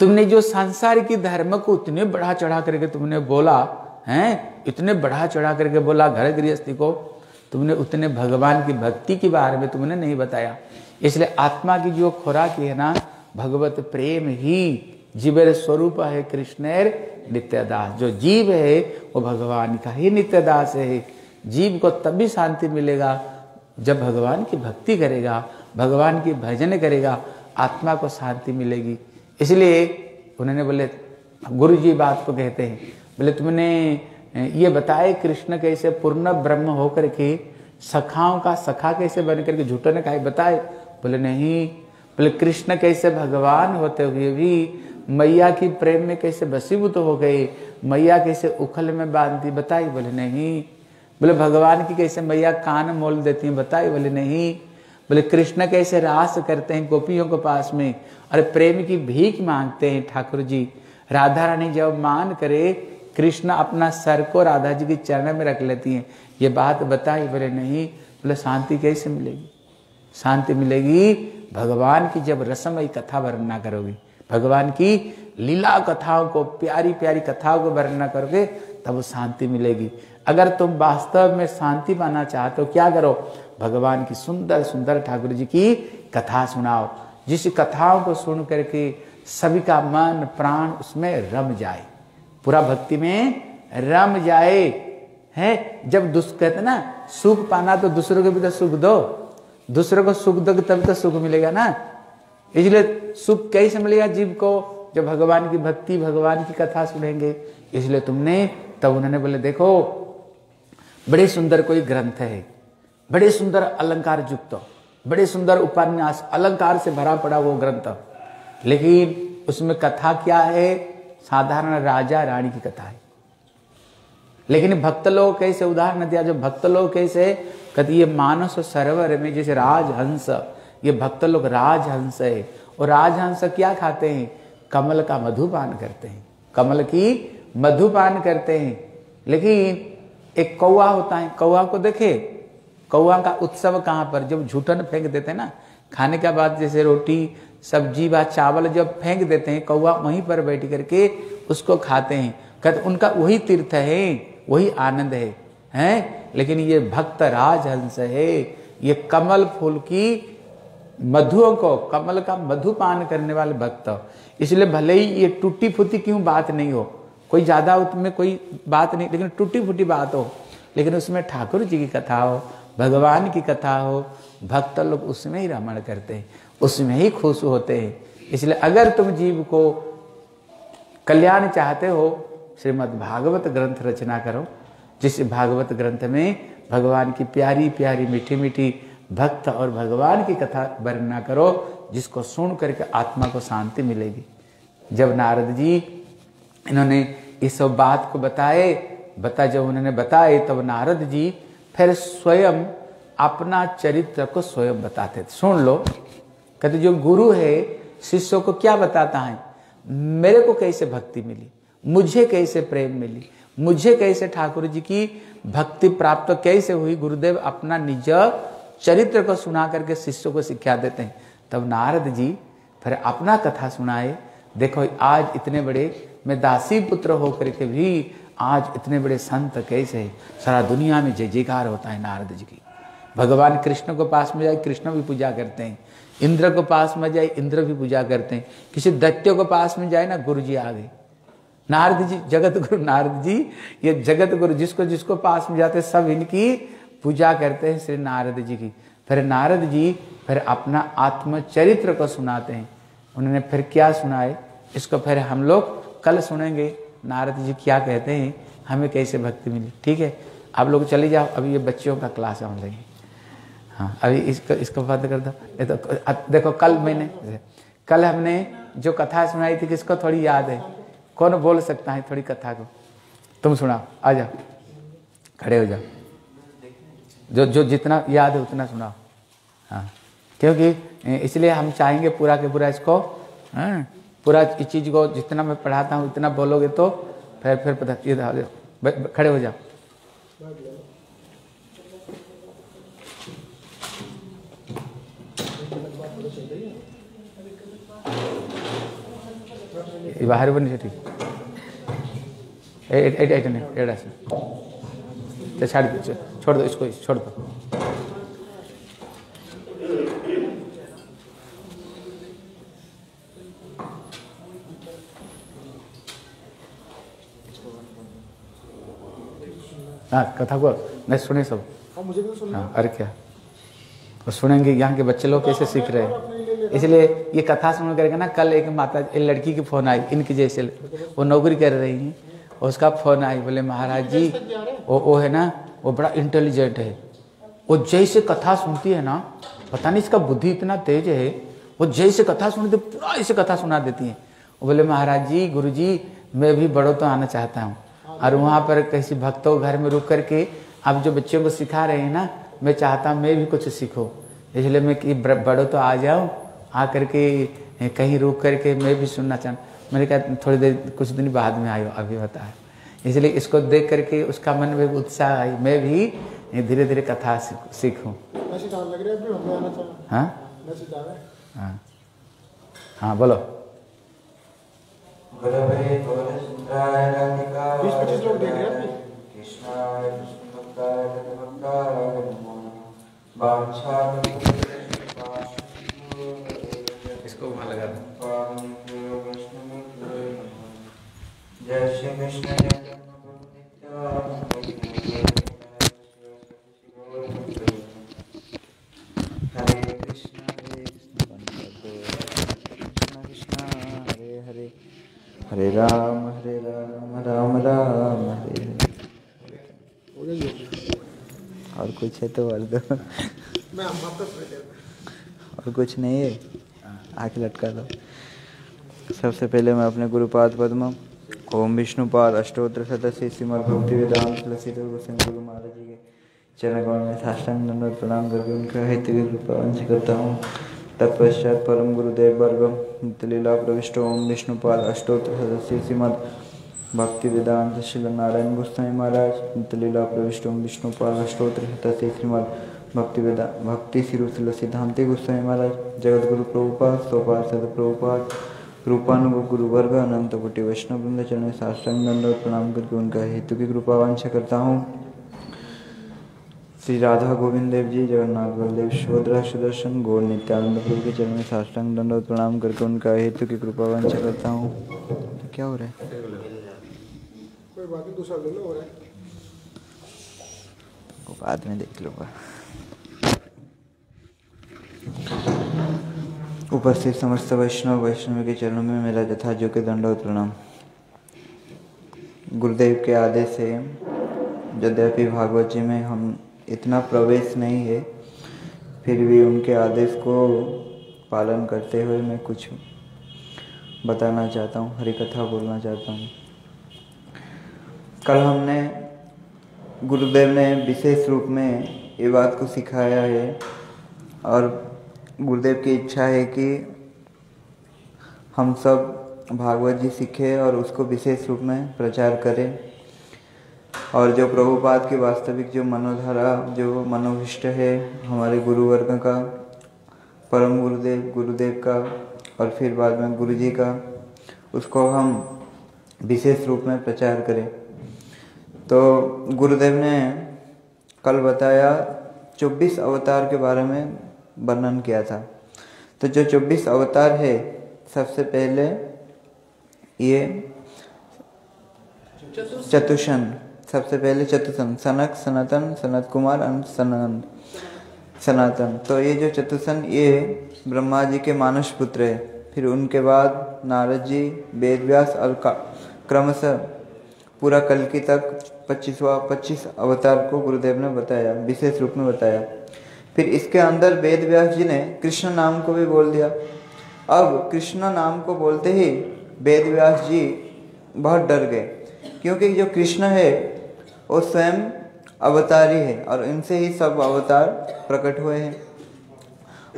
Speaker 1: तुमने जो संसार की धर्म को उतने बढ़ा चढ़ा करके तुमने बोला, हैं? इतने बढ़ा चढ़ा करके बोला घर गृहस्थी को, तुमने उतने भगवान की भक्ति के बारे में तुमने नहीं बताया। इसलिए आत्मा की जो खुराक है ना भगवत प्रेम ही जीवर स्वरूप है कृष्णेर नित्यदास। जो जीव है, वो भगवान का ही नित्यदास है। जीव को तभी शांति मिलेगा, जब भगवान की भक्ति करेगा, भगवान की भजन करेगा, आत्मा को शांति मिलेगी। इसलिए उन्होंने बोले गुरु जी बात को कहते हैं, बोले, तुमने ये बताए कृष्ण कैसे पूर्ण ब्रह्म होकर के सखाओं का सखा कैसे बन करके झूठो ने कहा बताए। बोले, नहीं बोले, कृष्ण कैसे भगवान होते हुए भी मैया की प्रेम में कैसे बसीभूत हो गए? मैया कैसे उखल में बांधती बताई, बोले, नहीं। बोले, भगवान की कैसे मैया कान मोल देती हैं? बताई, बोले, नहीं। बोले, कृष्ण कैसे रास करते हैं गोपियों के पास में? और प्रेम की भीख मांगते हैं ठाकुर जी। राधा रानी जब मान करे, कृष्ण अपना सर को राधा जी के चरण में रख लेती हैं। ये बात बताई, बोले, नहीं। बोले, शांति कैसे मिलेगी? शांति मिलेगी भगवान की जब रसमयी कथा वर्णना करोगे, भगवान की लीला कथाओं को, प्यारी प्यारी कथाओं को वर्णना करोगे, तब शांति मिलेगी। अगर तुम वास्तव में शांति पाना चाहते हो, क्या करो? भगवान की सुंदर सुंदर ठाकुर जी की कथा सुनाओ, जिस कथाओं को सुन करके सभी का मन, प्राण उसमें रम जाए। पूरा भक्ति में रम जाए, है? जब दुष्ट कहते ना, सुख पाना तो दूसरों को भी तो सुख दो। दूसरों को सुख दो तब तो सुख मिलेगा ना। इसलिए सुख कैसे मिलेगा जीव को? जब भगवान की भक्ति, भगवान की कथा सुनेंगे। इसलिए तुमने, तब उन्होंने बोले, देखो, बड़े सुंदर कोई ग्रंथ है, बड़े सुंदर अलंकार युक्त, बड़े सुंदर उपन्यास, अलंकार से भरा पड़ा वो ग्रंथ। लेकिन उसमें कथा क्या है? साधारण राजा रानी की कथा है। लेकिन भक्त लोग कैसे, उदाहरण दिया, जो भक्त लोग कैसे कहते ये मानस सरोवर में जैसे राजहंस, ये भक्त लोग राजहंस है। और राजहंस क्या खाते हैं? कमल का मधुपान करते हैं। कमल की मधुपान करते हैं। लेकिन एक कौआ होता है कौआ को देखे? कौआ का उत्सव कहाँ पर? जब झूठन फेंक देते हैं ना, खाने के बाद जैसे रोटी, सब्ज़ी व चावल जब फेंक देते हैं कौआ वहीं पर बैठ करके उसको खाते हैं। कहते उनका वही तीर्थ है, वही आनंद है। हैं? लेकिन ये भक्त राजहंस है, ये कमल फूल की मधुओं को, कमल का मधु पान करने वाले भक्त। इसलिए भले ही ये टूटी फूटी क्यों बात नहीं हो, कोई ज़्यादा उसमें कोई बात नहीं, लेकिन टूटी फूटी बात हो, लेकिन उसमें ठाकुर जी की कथा हो, भगवान की कथा हो, भक्त लोग उसमें ही रमण करते हैं, उसमें ही खुश होते हैं। इसलिए अगर तुम जीव को कल्याण चाहते हो श्रीमद् भागवत ग्रंथ रचना करो जिस भागवत ग्रंथ में भगवान की प्यारी प्यारी मीठी मीठी भक्त और भगवान की कथा वर्णना करो, जिसको सुन करके आत्मा को शांति मिलेगी। जब नारद जी इन्होंने इस सब बात को बताए, बता जब उन्होंने बताए, तब नारद जी फिर स्वयं अपना चरित्र को स्वयं बताते थे। सुन लो, कहते जो गुरु है, शिष्यों को क्या बताता है? मेरे को कैसे भक्ति मिली? मुझे कैसे प्रेम मिली? मुझे कैसे ठाकुर जी की भक्ति प्राप्त कैसे हुई? गुरुदेव अपना निज चरित्र को सुना करके शिष्यों को शिक्षा देते हैं। तब नारद जी फिर अपना कथा सुनाए। देखो, आज इतने बड़े मैं दासी पुत्र होकर के भी आज इतने बड़े संत कैसे सारा दुनिया में जय जयकार होता है नारद जी की। भगवान कृष्ण को पास में जाए, कृष्ण भी पूजा करते हैं। इंद्र को पास में जाए, इंद्र भी पूजा करते हैं। किसी दैत्य को पास में जाए ना गुरु जी आ गए। नारद जी जगत गुरु नारद जी, ये जगत गुरु जिसको जिसको पास में जाते सब इनकी पूजा करते हैं श्री नारद जी की। फिर नारद जी फिर अपना आत्मचरित्र को सुनाते हैं। उन्होंने फिर क्या सुनाए? इसको फिर हम लोग कल सुनेंगे। नारद जी क्या कहते हैं? हमें कैसे भक्ति मिली? ठीक है? आप लोग चले जाओ। अभी ये बच्चियों का क्लास हम लेंगे हाँ अभी इसको इसको बंद कर दो। ये तो देखो कल मैंने, कल हमने जो कथा सुनाई थी, किसको थोड़ी याद है? कौन बोल सकता है? थोड़ी कथा को। तुम सुना आ जाओ खड़े हो जाओ जो जो जितना याद है उतना सुनाओ। हाँ। क्योंकि इसलिए हम चाहेंगे पूरा के पूरा इसको हाँ, पूरा इस चीज़ को जितना मैं पढ़ाता हूँ उतना बोलोगे तो फिर फिर पता खड़े हो जाओ बाहर बनी सेठी से तो छाड़ दो छोड़ दो इसको छोड़ दो। हाँ कथा को नहीं सुने सब। हाँ अरे क्या? और सुनेंगे यहाँ के बच्चे लोग कैसे सीख रहे हैं। इसलिए ये कथा सुन करके ना कल एक माता, एक लड़की की फ़ोन आई, इनकी जैसे वो नौकरी कर रही हैं उसका फ़ोन आई, बोले, महाराज जी, वो वो है ना, वो बड़ा इंटेलिजेंट है। वो जैसे कथा सुनती है ना, पता नहीं इसका बुद्धि इतना तेज है, वो जैसे कथा सुनती, पूरा ऐसे कथा सुना देती है। वो बोले, महाराज जी गुरु जी मैं भी बड़ो तो आना चाहता हूँ। और वहाँ पर किसी भक्तों घर में रुक करके आप जो बच्चों को सिखा रहे हैं ना मैं चाहता हूँ मैं भी कुछ सीखूँ। इसलिए मैं कि बड़ो तो आ जाओ आ करके कहीं रुक करके मैं भी सुनना चाहूँ। मैंने कहा थोड़ी देर कुछ दिन बाद में आयो अभी बता इसलिए इसको देख करके उसका मन में उत्साह आई। मैं भी धीरे धीरे कथा सीखूँ हाँ हाँ। हाँ? बोलो।
Speaker 4: बीस पच्चीस लोग देख रहे हैं
Speaker 1: इसको वहाँ लगा दो।
Speaker 4: जय श्री कृष्ण हरे कृष्ण हरे कृष्ण कृष्ण हरे हरे हरे राम हरे राम राम राम हरे हरे और कुछ है तो बोल दो। और कुछ नहीं है? आके लटका दो। सबसे पहले मैं अपने गुरुपाद पद्म ओम विष्णुपाद अष्टोत्र सदस्य श्रीमद भक्ति वेदांत गोस्वामी गुरु महाराज जी के चरण कमल में साष्टांग दंडवत प्रणाम करके उनका हेतु वंश करता हूँ। तत्पश्चात परम गुरुदेव वर्गम नित्यलीला प्रविष्ट ओम विष्णुपाल अष्टोत्र सदस्य श्रीमद भक्ति वेदांत शिल नारायण गोस्वामी महाराज नित्यलीला प्रविष्ट ओम विष्णुपाल अष्टोत्र सदस्य श्रीमद भक्ति वेदा, भक्ति शिव सिद्धांति गोस्वामी महाराज जगत गुरु प्रभुपाद सोपाल सद प्रभुपाद, रूपानुग गुरु वर्ग, अनंत कोटि वैष्णव वृंद, चरण साष्टांग दंडवत प्रणाम करके उनका हेतु की कृपा वांछा करता हूँ। श्री राधा गोविंद देव जी, जगन्नाथ बलदेव, सुभद्रा सुदर्शन, गौर नित्यानंद प्रभु के चरण में साष्टांग दंडवत प्रणाम करके उनका हेतु की कृपा वांछा करता हूँ। तो क्या हो रहा है?
Speaker 5: कोई बात नहीं दूसरा ले लो हो। रहा है
Speaker 4: वो बाद में देख लूँगा। उपस्थित समस्त वैष्णव वैष्णव के चरणों में मेरा जथा जो के दंडवत प्रणाम गुरुदेव के आदेश से यद्यपि भागवत जी में हम इतना प्रवेश नहीं है, फिर भी उनके आदेश को पालन करते हुए मैं कुछ बताना चाहता हूँ हरी कथा बोलना चाहता हूँ। कल हमने गुरुदेव ने विशेष रूप में ये बात को सिखाया है और गुरुदेव की इच्छा है कि हम सब भागवत जी सीखें और उसको विशेष रूप में प्रचार करें। और जो प्रभुपाद की वास्तविक जो मनोधारा, जो मनोभिष्ट है हमारे गुरुवर्ग का, परम गुरुदेव गुरुदेव का और फिर बाद में गुरु जी का, उसको हम विशेष रूप में प्रचार करें। तो गुरुदेव ने कल बताया 24 अवतार के बारे में वर्णन किया था। तो जो 24 अवतार है, सबसे पहले ये चतुशन सबसे पहले चतुसन सनक, सनातन, सनत कुमार सनंद सनातन। तो ये जो चतुसन ये ब्रह्मा जी के मानस पुत्र है। फिर उनके बाद नारद जी वेद व्यास और क्रमशः पूरा कलकी तक पच्चीसवा, पच्चीस अवतार को गुरुदेव ने बताया, विशेष रूप में बताया। फिर इसके अंदर वेद व्यास जी ने कृष्ण नाम को भी बोल दिया। अब कृष्ण नाम को बोलते ही वेद व्यास जी बहुत डर गए, क्योंकि जो कृष्ण है, वो स्वयं अवतारी है और इनसे ही सब अवतार प्रकट हुए हैं।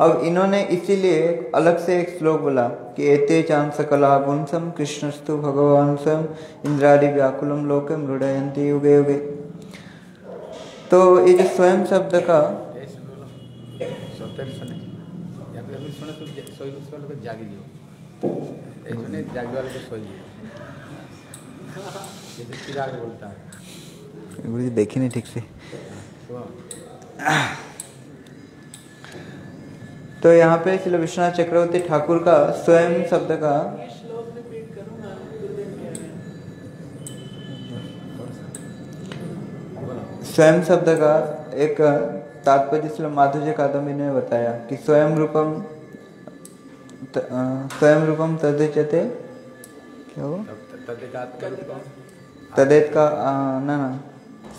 Speaker 4: अब इन्होंने इसीलिए अलग से एक श्लोक बोला कि एते चाँद सकलाभुंसम कृष्णस्तु भगवान सम इंद्रादि व्याकुलम लोकम मृडयंती युगे युगे तो ये जो स्वयं शब्द का देखी नहीं ठीक से
Speaker 1: तो
Speaker 4: यहाँ पे श्री विश्वनाथ चक्रवर्ती ठाकुर का स्वयं शब्द का स्वयं शब्द का एक तात्पर्य श्री माधुर्य कादम्बरी ने बताया कि स्वयं रूपम स्वयं रूपम तदुच्यते क्या हो
Speaker 1: का
Speaker 4: तदेत का ना ना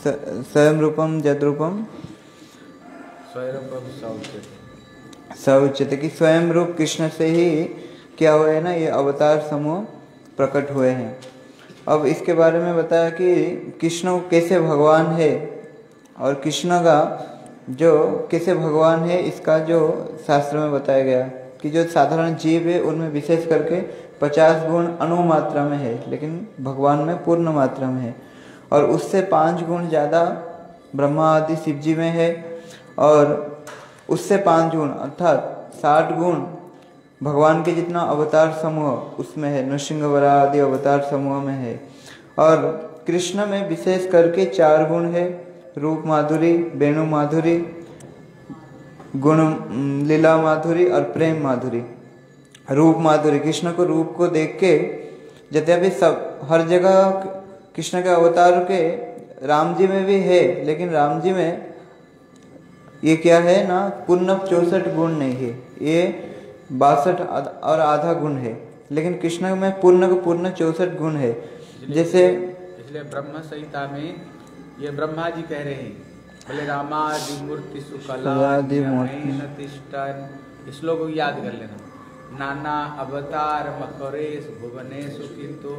Speaker 4: स्वयं रूपम जद रूपम।
Speaker 1: स्वयं सौच
Speaker 4: स उच्यते कि स्वयं रूप कृष्ण से ही क्या हुए है ना, ये अवतार समूह प्रकट हुए हैं। अब इसके बारे में बताया कि कृष्ण कैसे भगवान है और कृष्ण का जो, कैसे भगवान है, इसका जो शास्त्र में बताया गया कि जो साधारण जीव है, उनमें विशेष करके पचास गुण अणु मात्रा में है, लेकिन भगवान में पूर्ण मात्रा में है। और उससे पाँच गुण ज़्यादा ब्रह्मा आदि शिव जी में है और उससे पाँच गुण, अर्थात साठ गुण। भगवान के जितना अवतार समूह उसमें है नृसिंह वरा आदि अवतार समूह में है। और कृष्ण में विशेष करके चार गुण है, रूप माधुरी, वेणु माधुरी, गुण लीला माधुरी और प्रेम माधुरी। रूप माधुरी, कृष्ण को रूप को देख के यद्यपि सब, हर जगह कृष्ण के अवतार के राम जी में भी है, लेकिन राम जी में ये क्या है ना? पूर्ण चौसठ गुण नहीं है। ये बासठ और आधा गुण है। लेकिन कृष्ण में पूर्ण को पूर्ण चौसठ गुण है। जैसे
Speaker 1: इसलिए ब्रह्म संहिता में ये ब्रह्मा जी कह रहे हैं बोले रामादि मूर्ति सुकला
Speaker 4: कलादि मूर्ति।
Speaker 1: तिष्ठन। को याद कर लेना। नाना अवतार मकरेश भुवनेश किंतु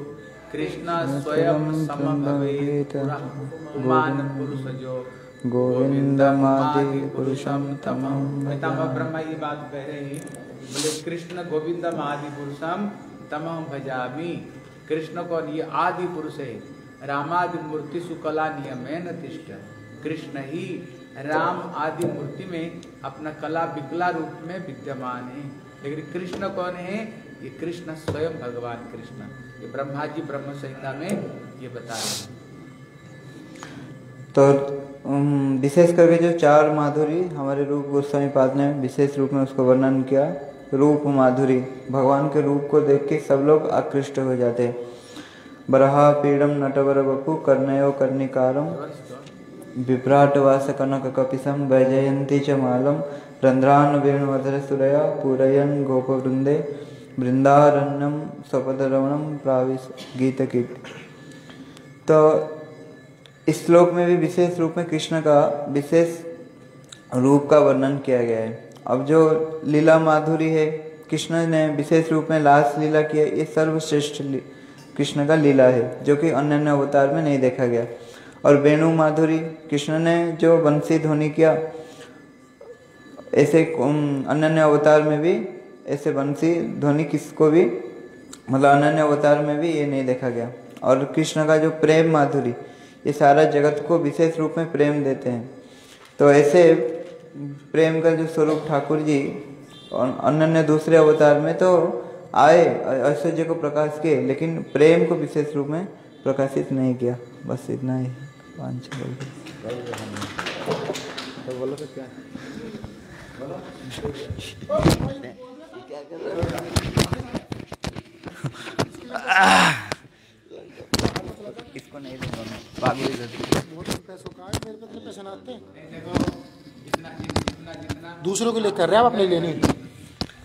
Speaker 1: कृष्ण स्वयं सम भवेत पुरा- पुमान पुरुष जो
Speaker 4: गोविंदमादि पुरुषम तमम
Speaker 1: पितामह ब्रह्मा ये बात कह रहे हैं बोले कृष्ण गोविंदम आदि पुरुषम तमह भजामी। कृष्ण कौन ये आदि पुरुष है रामादि मूर्ति सुकला नियम है न तिष्ठ। कृष्ण ही राम आदि मूर्ति में अपना कला विकला रूप में विद्यमान है। लेकिन कृष्ण कौन है? ये कृष्ण स्वयं भगवान कृष्ण। ये ब्रह्मा जी ब्रह्म संहिता में ये बता रहे हैं।
Speaker 4: तो विशेष करके जो चार माधुरी हमारे रूप गोस्वामी पाद ने विशेष रूप में उसको वर्णन किया, रूप माधुरी, भगवान के रूप को देख के सब लोग आकृष्ट हो जाते। हैं बरहा पीड़म नटवर बपु कर्णयो कर्णिकारम विभ्राट वास कनक कपिसम वैजयंती च मालम, रंध्रान वेणुवधर सुरया, पूरयन गोप वृंदे वृंदारण्यम स्वपद रमणम प्राविश, गीत कीट तो इस श्लोक में भी विशेष रूप में कृष्ण का विशेष रूप का वर्णन किया गया है। अब जो लीला माधुरी है, कृष्ण ने विशेष रूप में लास लीला किया ये सर्वश्रेष्ठ कृष्ण का लीला है, जो कि अन्य अवतार में नहीं देखा गया। और वेणु माधुरी, कृष्ण ने जो बंसी ध्वनि किया, ऐसे अन्य अवतार में भी ऐसे बंसी ध्वनि किसको भी मतलब अन्य अवतार में भी ये नहीं देखा गया। और कृष्ण का जो प्रेम माधुरी ये सारा जगत को विशेष रूप में प्रेम देते हैं। तो ऐसे प्रेम का जो स्वरूप ठाकुर जी और अन्य अन्य दूसरे अवतार में तो आए ऐश्वर्य को प्रकाश किए लेकिन प्रेम को विशेष रूप में प्रकाशित नहीं किया। बस इतना ही रहे।
Speaker 1: तो बोलो तो क्या?
Speaker 4: इसको नहीं दूँगा मैं। पागल कर दूँगा।
Speaker 5: बहुत पैसों का मेरे पे इतने पैसे ना आते हैं।
Speaker 1: देखो जितना जितना जितना
Speaker 5: दूसरों के लिए कर रहे हैं आप अपने लिए नहीं?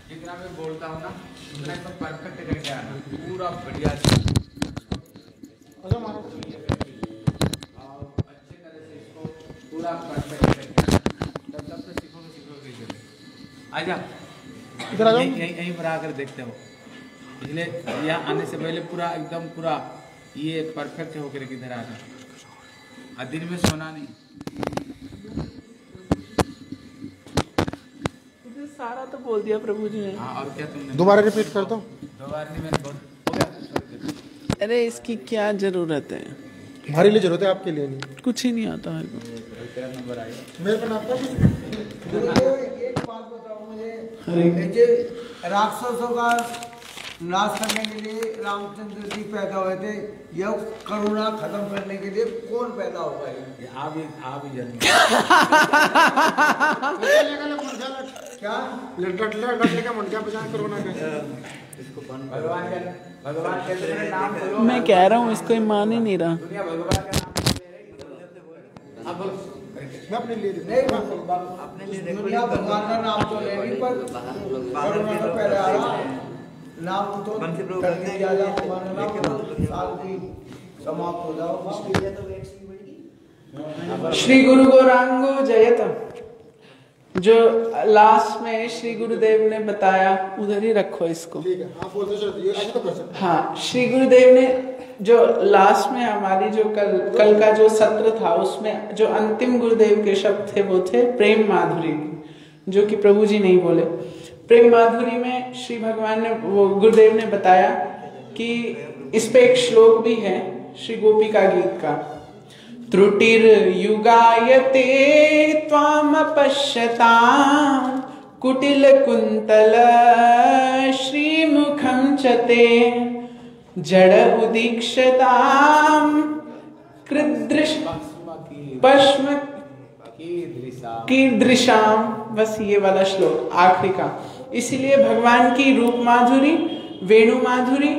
Speaker 1: जितना मैं बोलता हूँ ना उतना एकदम परफेक्ट करके आना। पूरा बढ़िया
Speaker 5: अच्छा मारो।
Speaker 1: अच्छे तरह से इसको पूरा परफेक्ट करके आना। तब तब तो सीखोगे सीखोगे इधर आ जा।
Speaker 5: इधर आ जाओ।
Speaker 1: यहीं यहीं यहीं पर आकर देखते हो इसलिए यहाँ आने से पहले पूरा एकदम पूरा ये परफेक्ट होकर इधर आना और दिन में सोना नहीं।
Speaker 2: सारा तो बोल दिया प्रभु जी ने।
Speaker 1: हाँ और क्या तुमने?
Speaker 5: दोबारा रिपीट कर दो
Speaker 1: नहीं मैंने हो।
Speaker 2: अरे इसकी क्या ज़रूरत है?
Speaker 5: हमारे लिए ज़रूरत है आपके लिए नहीं।
Speaker 2: कुछ ही नहीं आता है
Speaker 1: तेरा नंबर आएगा
Speaker 5: मेरे पे नापता
Speaker 6: एक बात बताओ मुझे। राक्षसों का नाश करने के लिए रामचंद्र जी पैदा हुए थे। यह करुणा खत्म करने के लिए कौन पैदा होगा ये?
Speaker 1: ये आप ही आप ही जन्म।
Speaker 6: क्या?
Speaker 5: लट लट लट लट लेके मुंडिया बजान कोरोना के
Speaker 1: भगवान का भगवान के नाम बोलो
Speaker 2: मैं कह रहा हूँ इसको मान ही नहीं रहा।
Speaker 1: दुनिया भगवान का नाम ले रही। है आप बोलो।
Speaker 5: मैं अपने लिए
Speaker 6: नहीं अपने लिए भगवान का नाम तो ले रही पर नाम तो करके दिया जाओ भगवान का नाम साल की समाप्त हो जाओ।
Speaker 2: श्री गुरु गौरांगो जयत। जो लास्ट में श्री गुरुदेव ने बताया उधर ही रखो इसको।
Speaker 5: ठीक है तो
Speaker 2: हाँ। श्री गुरुदेव ने जो लास्ट में हमारी जो कल कल का जो सत्र था उसमें जो अंतिम गुरुदेव के शब्द थे वो थे प्रेम माधुरी जो कि प्रभु जी नहीं बोले। प्रेम माधुरी में श्री भगवान ने वो गुरुदेव ने बताया कि इस पे एक श्लोक भी है श्री गोपिका गीत का। त्रुटिर्युगायते त्वामपश्यताम् कुटिलकुन्तल श्रीमुखं च ते जड उदीक्षताम् कृदृश पश्म कीदृशाम बस ये वाला श्लोक आखिरी का। इसीलिए भगवान की रूप माधुरी वेणु माधुरी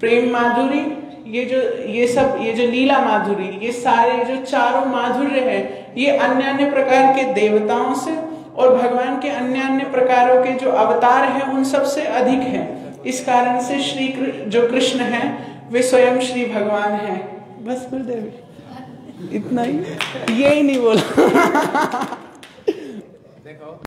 Speaker 2: प्रेम माधुरी ये जो ये सब ये जो लीला माधुरी ये सारे जो चारों माधुर्य है ये अन्य अन्य प्रकार के देवताओं से और भगवान के अन्य अन्य प्रकारों के जो अवतार हैं उन सबसे अधिक है। इस कारण से श्री कृ- जो कृष्ण है वे स्वयं श्री भगवान है। बस गुरुदेव इतना ही। ये ही नहीं बोला।
Speaker 1: देखो